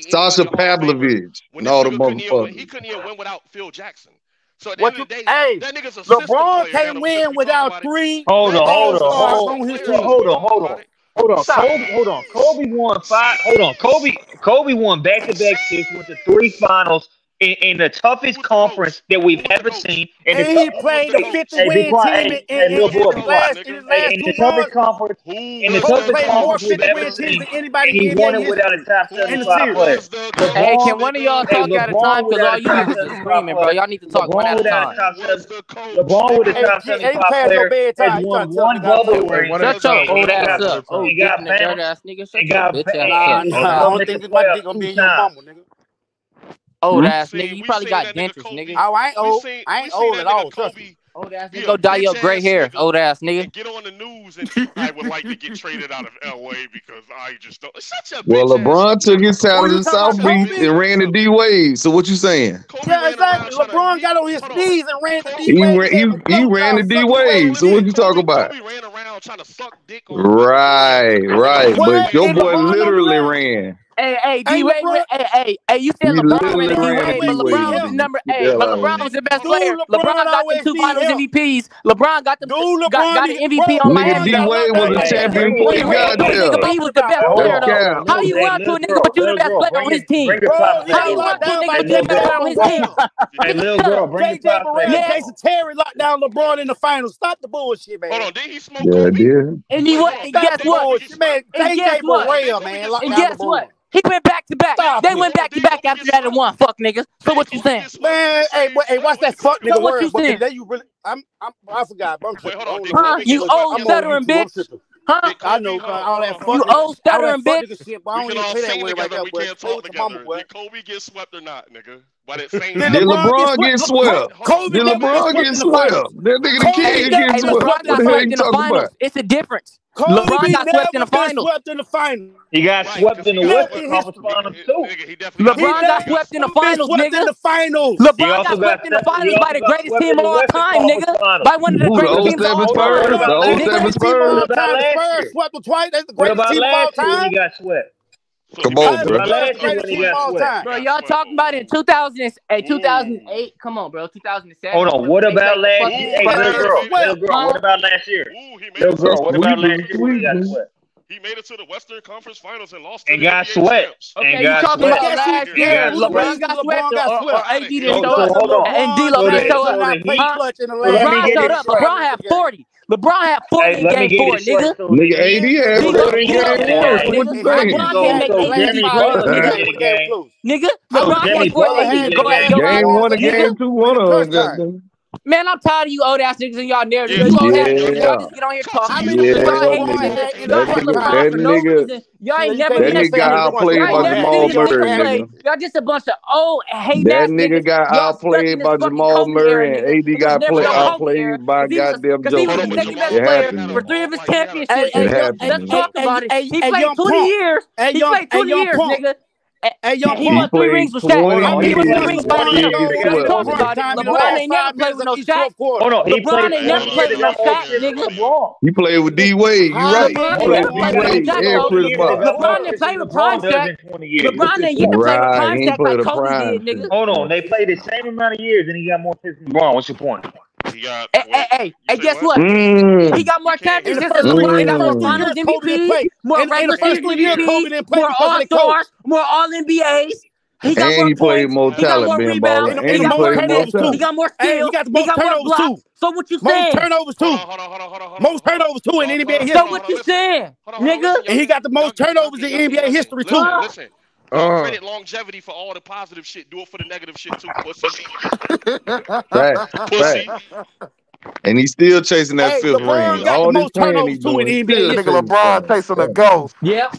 Sasha Pavlovich No, the motherfuckers. He couldn't even win without Phil Jackson. So at the end of the day, hey, that nigga's a LeBron can't win without three. Hold on, hold on, hold on, hold on, hold on. Hold on, Stop. Kobe, hold on. Kobe won five. Hold on, Kobe. Kobe won back to back six, went to three finals, in, in the toughest conference that we've ever seen. And, and he played a 50 win team in, in, in, the last, in the last in the toughest conference. In the toughest conference we've ever seen. Anybody and he won it without a top 75 player. Hey, can one of y'all talk at a time? Because all you niggas is screaming, bro. Y'all need to talk one at a time. LeBron with a top 75 player has won one bubble where he got old ass up. He oh, got banned. He got banned. I don't think this might be going to be your mama, nigga. Old ass seen, nigga. You probably got dentures, nigga. Oh, I ain't old. Seen, I ain't old at all. Trust me. Old ass nigga. Go dye your gray hair, old ass nigga. Get on the news and I would like to get traded out of LA because I just don't. Such a well, LeBron took his talent to South Beach and ran to D Wade. So what you saying? Yeah, uh, exactly. LeBron got on his knees and ran to D Wade. He, he, ran the D Wade. So what you talking about? Right, right. But your boy literally ran. Hey, hey, D Wade, hey, hey, hey, you said LeBron and D Wade, but LeBron was number eight. Yeah, but LeBron was the best dude, player. LeBron, LeBron got the two finals MVPs. LeBron got the dude, got, got an MVP on Miami. D Wade was the champion. Wait, wait, nigga, he was the best player though. How you want to a nigga but you the best player on his team? How you want to a nigga but you the best player on his team? Hey, little girl, bring JJ Moran, Jason Terry locked down LeBron in the finals. Stop the bullshit, man. Hold on, did he smoke? Yeah, did. And he what? And guess what? Man, JJ Moran, man, locked down LeBron. And guess what? He went back to back. Stop they it. went back to back after that and won. Fuck niggas. So what you saying? Man, hey, boy, hey, watch that fuck nigga so what you saying? That you really, I'm, I'm, I forgot. I'm wait, hold on, huh? You old veteran bitch. Huh? I know, man. All that fuck. You old stuttering bitch. Shit, but I don't we can all sing together. Right now, we can't talk together. Did Kobe get swept or not, nigga? But that same Did LeBron get swept? Kobe Did LeBron get swept? That nigga the kid get swept. What the hell you talking about? It's a difference. Kobe LeBron got swept in the finals. Swept in the finals. He got right, swept in the Finals. Nigga, he definitely LeBron got, got swept in the finals, nigga. In the finals. LeBron got swept in the finals by the greatest team of all time, nigga. By one of the greatest teams of all time. The 07 Spurs. The 07 Spurs. Spurs swept twice. That's the greatest team of all time. He got swept. Come on, bro. Bro, y'all talking about in 2000, hey, 2008. Come on, bro. 2007. Hold on. What about last year? Hey, little girl. Little girl. What about last year? Little girl. What about last year? He made it to the Western Conference Finals and lost. And got swept. Okay, and you got talking swept. about last year? LeBron got swept. Or AD didn't show up. And D'Lo didn't show up. LeBron showed up. LeBron had 40. Game get when a the game game. close. Nigga, So LeBron Jimmy can't score. Butler AD didn't can get go a ahead and game. go Game ahead. one and Nigga, game two, one of Crunch them. Time. goddamn. man, I'm tired of you old ass niggas and y'all narrative. Yeah, You old ass niggas, y'all just get on here Talk How you, many yeah, nigga. Y'all LeBron hate, Ball nigga. had in y'all That the hate nigga, LeBron for no nigga, reason. Y'all ain't never can't that been a nigga got outplayed Y'all by ain't never Jamal seen a LeBron Murray, nigga had play. nigga. Y'all just a bunch of old hating That ass nigga niggas. got Y'all stuck outplayed by Jamal Murray, and nigga. AD got never play no LeBron. Kobe era. outplayed by Cause he was, goddamn cause he was the on, Joker, but second best It player happened, for three of ball his like he had a Hey, championships, It hey, nigga. young, last happened, Let's talk about it. hey, He played 20 years. He played 20 years, nigga. Hey, hey, young And he He won three rings with Shaq. twenty Hold He He won three rings by LeBron himself. he scored Let's talk about it. time in the LeBron ain't never played with no each Shaq. fourth quarter? Hold on. He LeBron ain't never hold 20 on, played with no the Shaq, nigga. of LeBron. He played with D Wade. You How right? LeBron ain't never played with no Shaq and though. Twenty Chris years in Bosh. the whole LeBron didn't play with LeBron Prime Shaq. in 20 years. What's LeBron didn't get to play with Prime Shaq like Kobe did, nigga. Hold on. They played the same amount of years and he got more assists than LeBron. What's your point? He got Hey, hey, hey, You hey, guess what? what? He Mm, got more can't In hear the championships you. than first three, LeBron. He got more first three mm. finals years, Kobe didn't MVP, more In, in regular season three years, Kobe MVPs, didn't play more All the coach. Stars, more All NBAs. He got And more he played points. more He got talent more rebounds. And, He and and the he got more played turnovers assists. He got more Hey, he steals. got the He got more turnovers blocks. too. So what you saying? Most turnovers too. hold on, hold on, hold on, hold on, Most turnovers too in NBA on, hold so on, history. hold what you saying, Hold on, hold on. nigga? And he got the most turnovers in NBA history too. Listen. Uh. credit longevity for all the positive shit. Do it for the negative shit too, pussy. right. Pussy. Right. And he's still chasing that hey, fifth LeBron ring. All this playing he's doing. In NBA nigga LeBron chasing a ghost. Yep.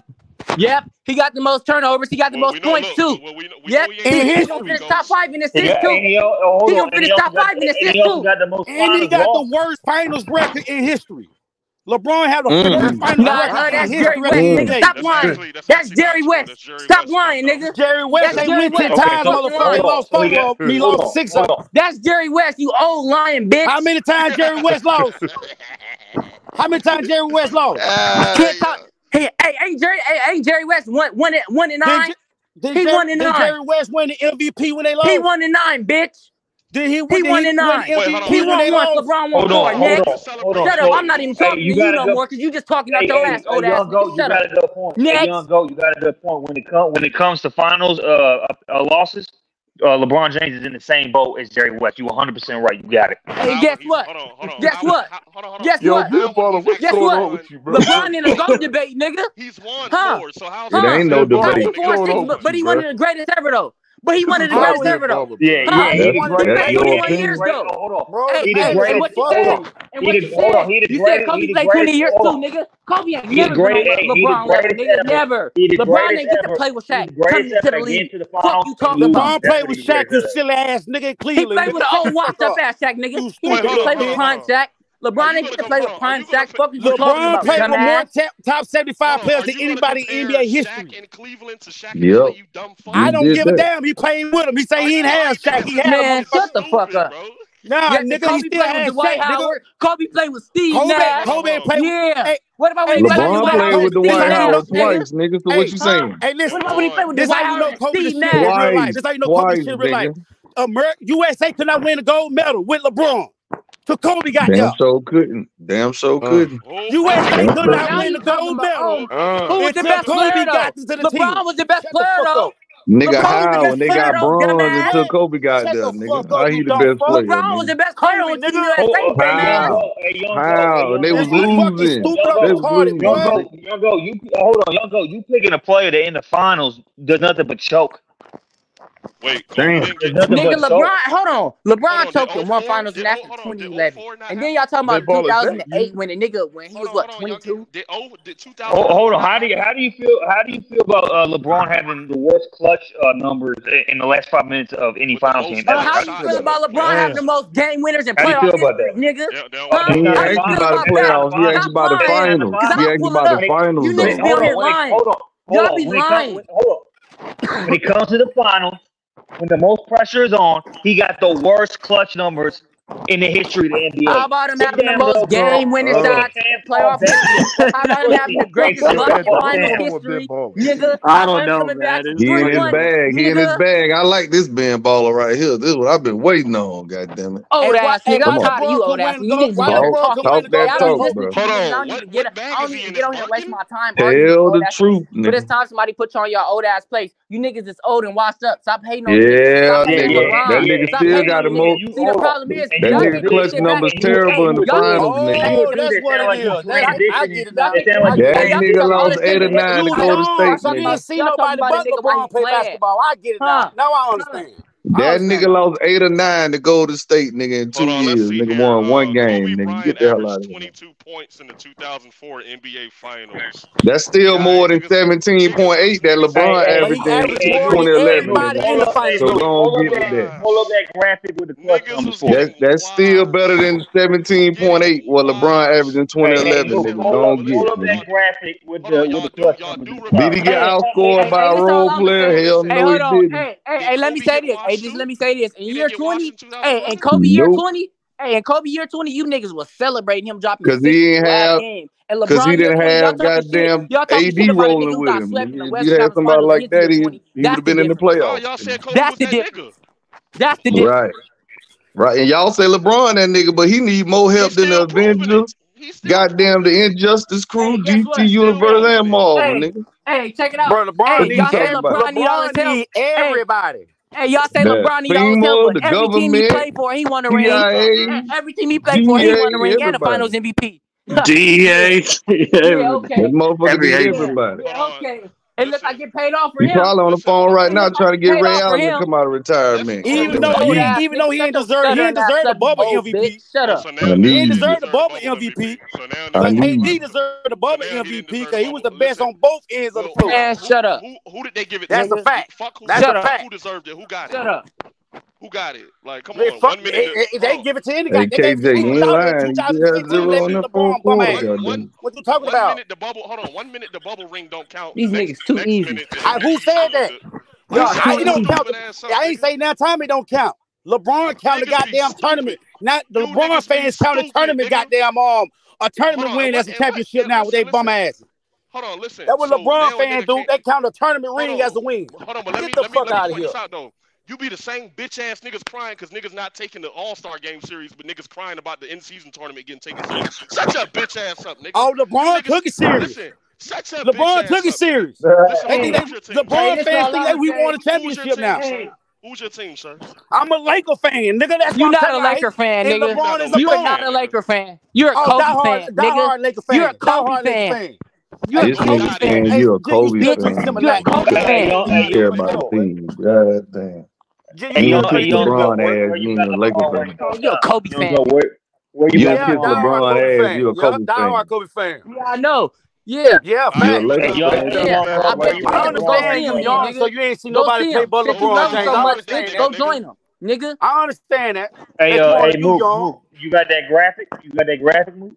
Yep, he got the most turnovers. He got the well, most points too. Well, we know, we yep, and he oh, gonna finish top five in assists too. He, gonna finish top got, five in assists too. And he got, the, and he got the worst finals record in history. LeBron had a mm. final nah, record that's Jerry West. Nigga, stop lying. That's, that's Jerry West. That's Jerry stop lying, nigga. Jerry West. That's they Jerry went ten okay, times on the phone. He lost four of. He lost six of. That's Jerry West. You old lying bitch. How many times Jerry West lost? How many times Jerry West lost? Uh, Can't talk. Hey, hey, ain't Jerry, hey, ain't Jerry West one, one, one and nine? Did, did he Jerry, won in nine. Jerry West win the MVP when they lost? He won in nine, bitch. Did he, he won in and nine. He won once. LeBron won four. Next. Hold on, Shut up. I'm not even talking hey, you to you no go, more because you just talking about hey, your hey, ass. Oh, hey, young you Shut got up. a good point. Next. Hey, young go, you got a good point. When it comes when it comes to finals uh, uh, uh losses, uh, LeBron James is in the same boat as Jerry West. You 100 percent right. You got it. Hey, guess what? Hold on, hold on. Guess what? Hold on, hold on. Guess what? Guess what? LeBron in a GOAT debate, nigga. He's won huh? four, so how's it? Huh? There ain't no debate. Four, six, but, but he won the greatest ever though. But he wanted to go to Thibodeau. Yeah, yeah. He, he wanted to go 21 years ago. Hold on, bro. Hey, he did great. What you said? You said? Kobe played 20 years too, nigga. Kobe has never with LeBron level, nigga. Never. LeBron didn't get to play with Shaq. Come to the league. Fuck you talking about. LeBron played with Shaq, you silly ass nigga in Cleveland. He played with an old washed up ass Shaq, nigga. He didn't play with prime Shaq. LeBron ain't gonna play with prime Shaq. Fuck you LeBron played with more ta- top 75 players than anybody in NBA history. Shaq in Cleveland to Shaq yep. you dumb fuck. I don't give that. a damn. He playing with him. He say he ain't have Shaq. He had Man, shut the fuck up. Nah, yeah, nigga, Kobe he still had Dwight Shaq, Howard. Kobe played with Steve Kobe, Nash. Kobe played yeah. Hey, what about when he played with Dwight Howard? with Dwight Howard twice, nigga, so hey, what you saying? Hey, listen. What about when he played with Dwight Howard and Steve Nash? This how you know Kobe shit in real life. America, USA cannot win a gold medal with LeBron. So Kobe got Damn so couldn't. Damn so couldn't. You ain't could so not win the gold medal. Who was the best player, LeBron was the best player, though. Nigga, oh, how when they got bronze until Kobe got there, nigga? How he the best player? LeBron was the best player on the USA. How? How? And they was losing. They was losing. Young go, you hold on, young go. You picking a player that in the finals does nothing but choke. Wait, Damn. nigga, LeBron, hold on. LeBron took the one finals did, after on, 2011. And then y'all talking about 2008 when the nigga when he was what 22. Hold on, how do you how do you feel how do you feel about uh, LeBron having the worst clutch uh, numbers in the last five minutes of any finals game? How do you feel about LeBron having the most game winners and playoffs? How do you feel about that, nigga? Yeah, he ain't about the playoffs. He ain't about the finals. He about the finals. You niggas be on lying. Hold on. Y'all be lying. Hold on. When it comes to the finals, when the most pressure is on, he got the worst clutch numbers in the history of the NBA. How about him having the most game winning shots playoff? How about him having the greatest bucket line in history? Nigga, I don't know, man. He in his bag. He in his bag. I like this band baller right here. This is what I've been waiting on, God damn goddammit. Oh, that's nigga. I'm tired of you, old ass. You just talk, talk that talk, bro. Hold on. I don't need to get on here and waste my time. Tell the truth, nigga. But it's time somebody put you on your old ass place. You niggas is old and washed up. Stop hating on me. Yeah, nigga. That nigga still got a move. See, the problem is, but nigga clutch number's terrible in the finals, oh, while LeBron he play playing. basketball. I get it now. Huh? Now I Huh? understand. I That understand nigga now. lost eight or nine to Golden State, nigga, in two on, years. Nigga here. won one Uh, game, Kobe nigga. Bryant Get the hell out of here. 22 points in the 2004 NBA Finals. That's still Dang, more than niggas, seventeen niggas point was eight that LeBron was Hey, But he averaged in hey, more than 2011, hold, everybody nigga. in the hold up, hey, finals So Mook, though. go on, hold up get with that, that. hold up that graphic with the clutch niggas numbers was. That's getting that's still better than seventeen point eight what LeBron averaged in Hey, hey, 2011, Mook, nigga. hold Go up, on, But get hold it, listen, up that graphic with the with y'all the do clutch y'all numbers do at the Did top. he get remember? Hey, hey, outscored hey, by hey, a this is all role I'm gonna player? say. Hell Hey, no, he hold on. didn't. Hey, hey, let me say this. Hey, just too? let me say this. In He year didn't get washed 20, in hey, in 2011. Kobe year Nope. 20, hey, in Kobe year 20, you niggas was celebrating him dropping Cause he ain't last have, game. And cause he LeBron didn't 20, y'all have goddamn Y'all AD shit about a nigga rolling with him. swept in the Nigga, If you had somebody like that, he he would That's have the been in the difference. Nah, playoffs. y'all said Kobe That's was the that difference. nigga. That's the difference. Right, right. And y'all say LeBron that nigga, but he need more help than the still proving it. Avengers, goddamn the. Injustice Crew, Hey, guess DC what? Universe, Hey, and proving it. Marvel, hey, nigga. hey, check it out. Bro, LeBron Fuck Hey, you y'all need say talking every, about? LeBron need all his help. need everybody. Hey, y'all say The LeBron need all his help, FEMA, the every team he played for, he won a ring. CIA, Every team he played for, he won a DEA, ring and a. Finals MVP. yeah, DEA, yeah, everybody. That okay, Unless I get paid off for he him. probably on the phone right now trying to get Ray Allen to come out of retirement. Even though he, yeah. even though he ain't deserve he ain't deserve the bubble MVP. Shut up. He ain't deserve the bubble MVP. AD deserved the bubble MVP because he was the best on both ends of the floor. Man, shut up. Who did they give it? That's a fact. Fuck who deserved it. Who got it? Shut up. Who got it? Like, come Man, on. Fuck, one minute. It, it, they oh. give it to any guy. They gave it to 2016. They beat LeBron. What you talking one about? Minute the bubble, hold on. One minute the bubble ring don't count. These next, niggas too easy. I, who said that? I, don't count. I ain't say now Tommy don't count. LeBron count the goddamn tournament. Not the LeBron fans count the tournament. Goddamn um, a tournament win as a championship now with they bum asses. Hold on, listen. That was so LeBron fans do. They count a tournament ring on, as a win. Hold on, but let Get me, the let me, fuck let out of here. this out though. You be the same bitch ass niggas crying because niggas not taking the All Star Game series, but niggas crying about the in season tournament getting taken serious. Shut your bitch ass up, nigga. Oh, LeBron niggas, took it serious. Listen, shut your bitch took it serious. Listen, hey, they, LeBron hey, fans think that we won a championship now. Hey. Who's your team, sir? I'm a Laker fan, nigga. That's you're not a Laker fan, nigga. You're not a Laker fan. You're a oh, Kobe hard, fan, nigga. Laker fan. You're a Kobe fan. fan. You're a Kobe fan. You're a Kobe fan. You're a Kobe fan. You care about the team. God damn. You, you, you gonna LeBron ass? You ain't a Lakers fan. You a Kobe fan? Where you gonna pick LeBron ass? You a Kobe fan? You a Kobe fan? Yeah, I know. Yeah, yeah, man. Yeah, I understand him, y'all. So you ain't seen nobody play but LeBron James. Go join him nigga. I understand that. Hey, uh, hey, move, move. You got that graphic? You got that graphic move?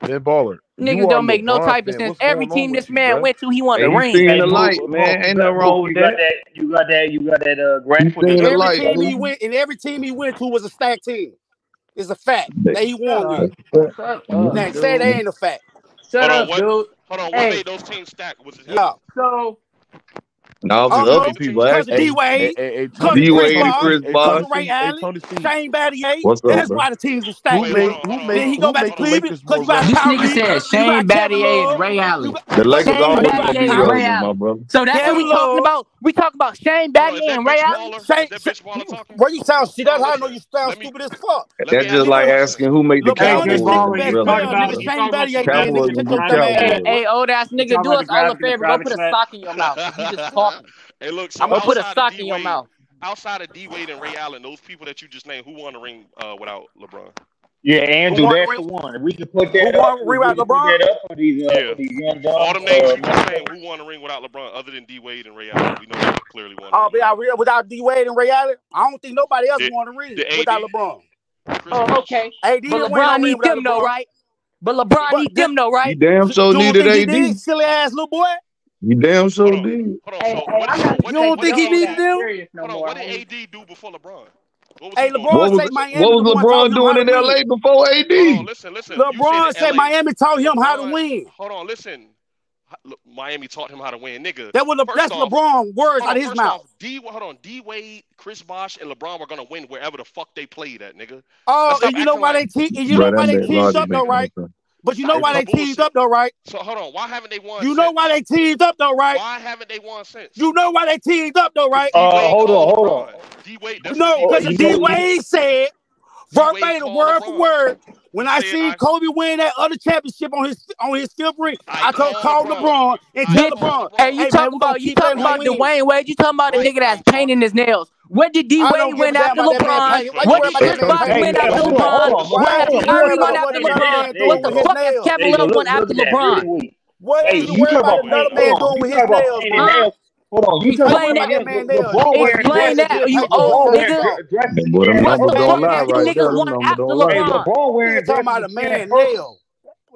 Ben Baller. Niggas don't make no type of sense. Every team this man you, went to, he won hey, the ring. Seen the light, man. Ain't nothing wrong with that. You got that. You got that. Uh, grand for every light, team he went, and every team he went to was a stacked team. It's a fact that he won with. Now say that ain't a fact. Shut up, dude. Hold on, what hey. made those teams stack? Was his yeah. So and all these other people. Cousin D Wade, D Wade, Chris Bosh, Ray Allen, Shane Battier. What's up, That's why the teams were stacked. Then he go back to Cleveland This nigga said Shane Battier and Ray Allen. The Lakers always my brother. So that's what we talking about. We talking about Shane Battier and Ray Allen. Where you sound? See that's how I know you sound stupid as fuck. That's just like asking who made the Cowboys. Hey, old ass nigga, do us all a favor. Go put a sock in your mouth. You just Walk. Hey, look, so I'm gonna put a sock in your mouth. Outside of D Wade and Ray Allen, those people that you just named, who won the ring uh, without LeBron? Yeah, Andrew, won, that's the one. We can put that who up, won, we LeBron? that up these, uh, yeah. these young dogs. All the names uh, you just named, who won the ring without LeBron other than D Wade and Ray Allen? We know they clearly won. Oh, be real without D Wade and Ray Allen. I don't think nobody else the, won the ring without LeBron. Oh, okay. AD but LeBron need them though, right? But LeBron but, need them though, right? He damn so needed AD. Silly ass little boy. You damn sure hold did. Hold on. So hey, what, hey, what, you don't think he did do? No hold on, what did AD do before LeBron? Hey, LeBron what was, Miami. What was LeBron doing in LA before AD? Hold on, listen, listen. LeBron said Miami taught him how to win. Hold on, listen. Miami taught him how to win, nigga. That was Le- that's off, LeBron words on, out of his mouth. Off, D, hold on, D Wade, Chris Bosh, and LeBron were gonna win wherever the fuck they played at, nigga. Oh, and you know why like... they te- and you right, know why they teamed up though, right? But you know why they bullshit. teamed up though, right? So hold on, why haven't they won? You since? know why they teamed up though, right? Why haven't they won since? You know why they teamed up though, right? Uh, hold on, hold on. D Wade, no, because D Wade said verbatim, word for word. When I see Kobe win that other championship on his on his fifth ring, I, I told call LeBron, and tell LeBron. Hey, you hey, talking man, about you talking about. Dwyane Wade? You talking about the nigga that's painting his nails? What did D I don't Wade win after about that man LeBron? painting. Why you What worry did about Chris Bosh win after hold on, hold LeBron? on. What Why did Kyrie win after LeBron? What the fuck has? Kevin Love look, won after at that. Really LeBron? weak. What Hey, is the you worry talk about about another man Hold on. doing You with his nails, painting bro? nails. Hold on. You talk about worry that man nails? LeBron He wearing Explain dresses. that, you Hey, old LeBron nigga. dre- dresses Boy, them skin What the fuck lie you niggas Them won after don't lie. hey, LeBron? LeBron wearing Nigga talking about dresses a man first. nail.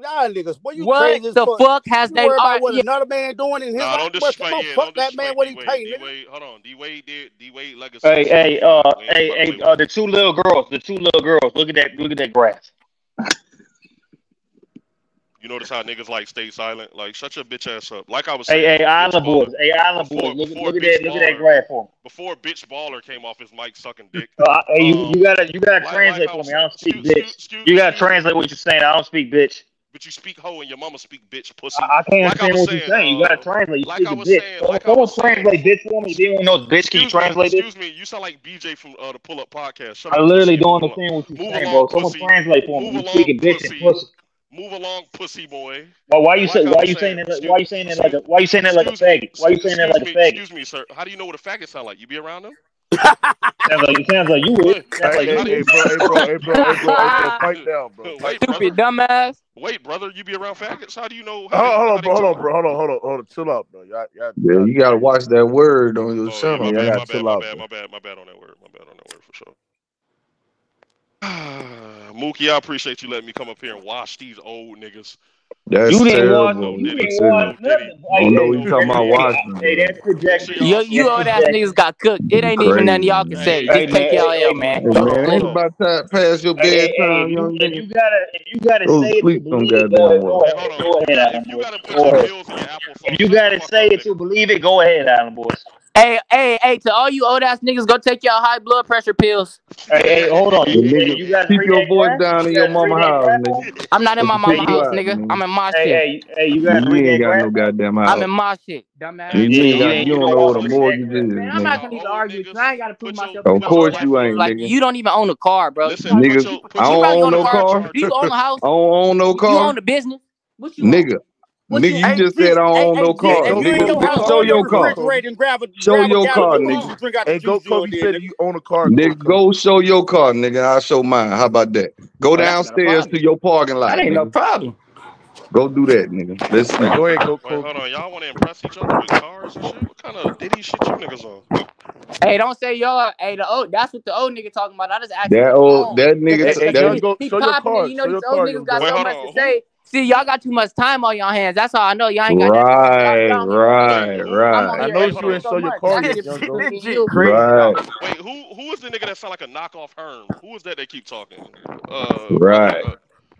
Y'all niggas, what you What crazy the fuck? fuck has You they? worry about right, what yeah. another man doing in his Nah, life? don't Bro, disrespect. come on, Yeah, fuck don't that man. What he Wade. painting, D-Wade, hold on. D Wade did. D Wade legacy. Hey, hey, uh, We ain't hey, about hey, uh, the two little girls, the two little girls. Look at that, look at that graph. You notice how niggas like stay silent? Like, shut your bitch ass up. Like I was saying, hey, bitch Island baller. boys, hey, Island boys. Look, look at bitch that, look at that baller, graph for me. before bitch baller came off his mic sucking dick. Uh, hey, you, Um, you gotta, you gotta like like translate I for me. I don't speak excuse bitch. excuse excuse You gotta translate what you're saying. I don't speak bitch. But you speak hoe and your mama speak bitch pussy. I, I can't Like I understand was what you're saying, saying. You gotta uh, translate. You like I was bitch. saying, Someone, like I someone was saying. translate bitch for me. You don't know bitch, can you Excuse me, translate excuse me. You sound like BJ from uh, the Pull Up Podcast. Shut I literally don't understand what you're Move saying, along, bro. Someone pussy. translate for me. You speaking bitch and pussy. Move along, pussy boy. Well, why you Like say? Why you saying saying, that? Why you saying that like a? Why you saying that like a faggot? Why you saying that like a faggot? excuse me, sir. How do you know what a faggot sound like? You be around them? Sounds like it sounds like you would. Sounds Hey, like hey, you hey, bro, hey, bro, hey, bro, hey, bro, hey, bro, pipe down, bro. Wait, Pipe brother. Stupid dumbass. Wait, brother. You be around faggots? How do you know? Hold How on, hold how on, bro, hold on, bro, hold on, hold on, hold on, chill out, bro. Y'all, y'all, Yeah, y'all you gotta watch that word on your Oh yeah, channel. my Yeah, bad, y'all my gotta bad, chill my out, bad, bro. my bad, my bad on that word. My bad on that word for sure. Mookie, I appreciate you letting me come up here and watch these old niggas. That's You didn't watch. terrible. You didn't Considering. watch no Diddy, nothing. I Hey, don't know what you talking about hey, watching, hey, that's projection. sure Yo, y'all you old ass niggas got cooked. It ain't even Crazy, nothing y'all can man. say. Hey, Just take y'all hey, L, hey man. man, Hey hold on, man, ain't about time past your Hey, hey, hey, bedtime, if you young nigga. you gotta if you gotta Go say it to sleep some believe it, go goddamn ahead, go ahead, hold go you ahead, got Alan if you boys. gotta put your ahead. in your If you gotta say it nigga. to believe it, go ahead, Alan boys. Hey, hey, hey, to all you old ass niggas, go take y'all high blood pressure pills. Hey, hey, hold on. Hey, You nigga, you guys keep your voice graph? down in You your mama house, nigga. I'm not in my mama house, out, nigga. nigga. I'm in my Hey, shit. hey, hey, you Yeah, guys you ain't got no goddamn house. I'm in my shit, dumbass. You Yeah, ain't you You you don't don't know what want a to read that mortgage is, Man, I'm not gonna even old argue with you. I ain't gotta prove Put myself to Of you put on your no course you niggas. ain't, Like nigga. you don't even own a car, bro. Listen. Nigga, your you, put I don't own own no car. car. Do you own a house? I don't own no car. You own car, a business? What you own? nigga. What Nigga, you you just said I don't hey own no car, if go, you nigga. Kobe your said house, you Show go own in your your car. And grab a Show grab your gallon car, nigga. juice, drink out the Hey, go, Kobe said nigga. you own a car, Nigga, go show your car, nigga. I'll show mine. How about that? Go that's not a downstairs to your parking lot. That lot, ain't no problem. Go do that, nigga. Let's go ahead, go, Wait, hold on. Y'all want to impress each other with cars and shit? What kind of Diddy shit you niggas on? Hey, don't say y'all. Hey, the old that's what the old nigga talking about. I just asked That old um, that nigga Hey, hey, that he, go, he show your popping it. card. You Show know these your old card, niggas got. Wait, so much to on. Who? say. See, y'all got too much time on your hands. That's how I know y'all ain't got nothing to say. Y'all, right, y'all don't even want to Wait, right, I'm right, I know Wait, noticed hold you educating didn't so your much. card That's yet, just young between go. me and G you. crazy, dog. right, Wait, who? Who is the nigga that sound like a knockoff Herm? Who is that they keep talking? Uh, right. Uh,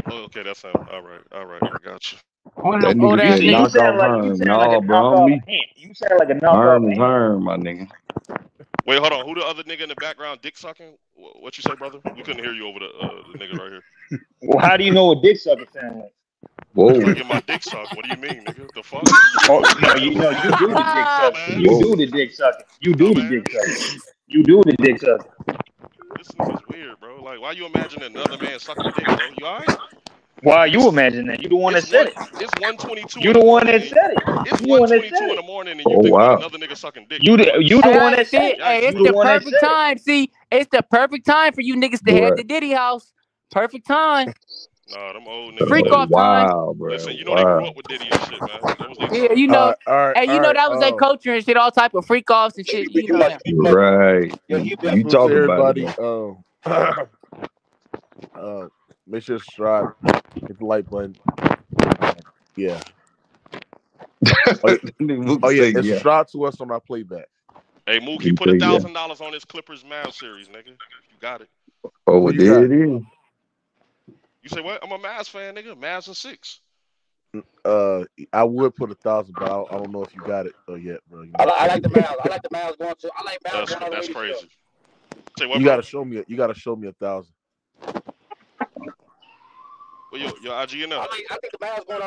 oh, okay, that's him. All right, all right, I got you. One of That nigga ass said You you knock sound off like you Herm. sound like a bro, knockoff me. You sound like a knockoff Herm is. Herm, my nigga. Wait, hold on. Who the other nigga in the background? Dick sucking? What you say, brother? We couldn't hear you over the uh, the nigga right here. Well, how do you know what dick sucking sound like? Cause Whoa, I get my dick sucked. What do you mean, nigga? The fuck? Oh no, you know you do the dick sucking. You do the dick sucking. You do the dick Dumbass. sucking. You do the dick sucking. This is weird, bro. Like, why you imagine another man sucking dick, bro? You alright? Why you It's imagine that? You the one it's that said one it. it's one twenty two You in the the one that said it. it's You the one one that twenty said two in the morning and you Oh think about wow. another nigga sucking dick. You the you the Hey, one that said it. hey, it's the the perfect said it. time. See, it's the perfect time for you niggas to head Right. to Diddy house. Perfect time. Nah, them old niggas, Freak Uh, man. off time. wow, Listen, bro. you know they grew up with Diddy and shit, man. That was Yeah, you All know. right, all right, Hey, all you know right. that was their Um, culture and shit. All type of freak offs and shit. You know them. Right. You, yeah, you salute to talk about it everybody. though. Um, uh, make sure to subscribe, hit the like button. Uh, yeah. Oh yeah. Nigga Mookie Oh yeah. And yeah. subscribe to us on our playback. Hey Mookie, put a thousand dollars on this Clippers Mavs series, nigga. You got it. Oh, Who well, you there got? it is. You say what? I'm a Mavs fan, nigga. Mavs and six. Uh, I would put a thousand, but I, I don't know if you got it uh, yet, bro. You I, know, li- I like the Mavs. I like the Mavs going to. I like Mavs That's going the way that's crazy. Say what, you gotta show me. You gotta show me a thousand. Well, your your IG and I like. I think the Mavs going.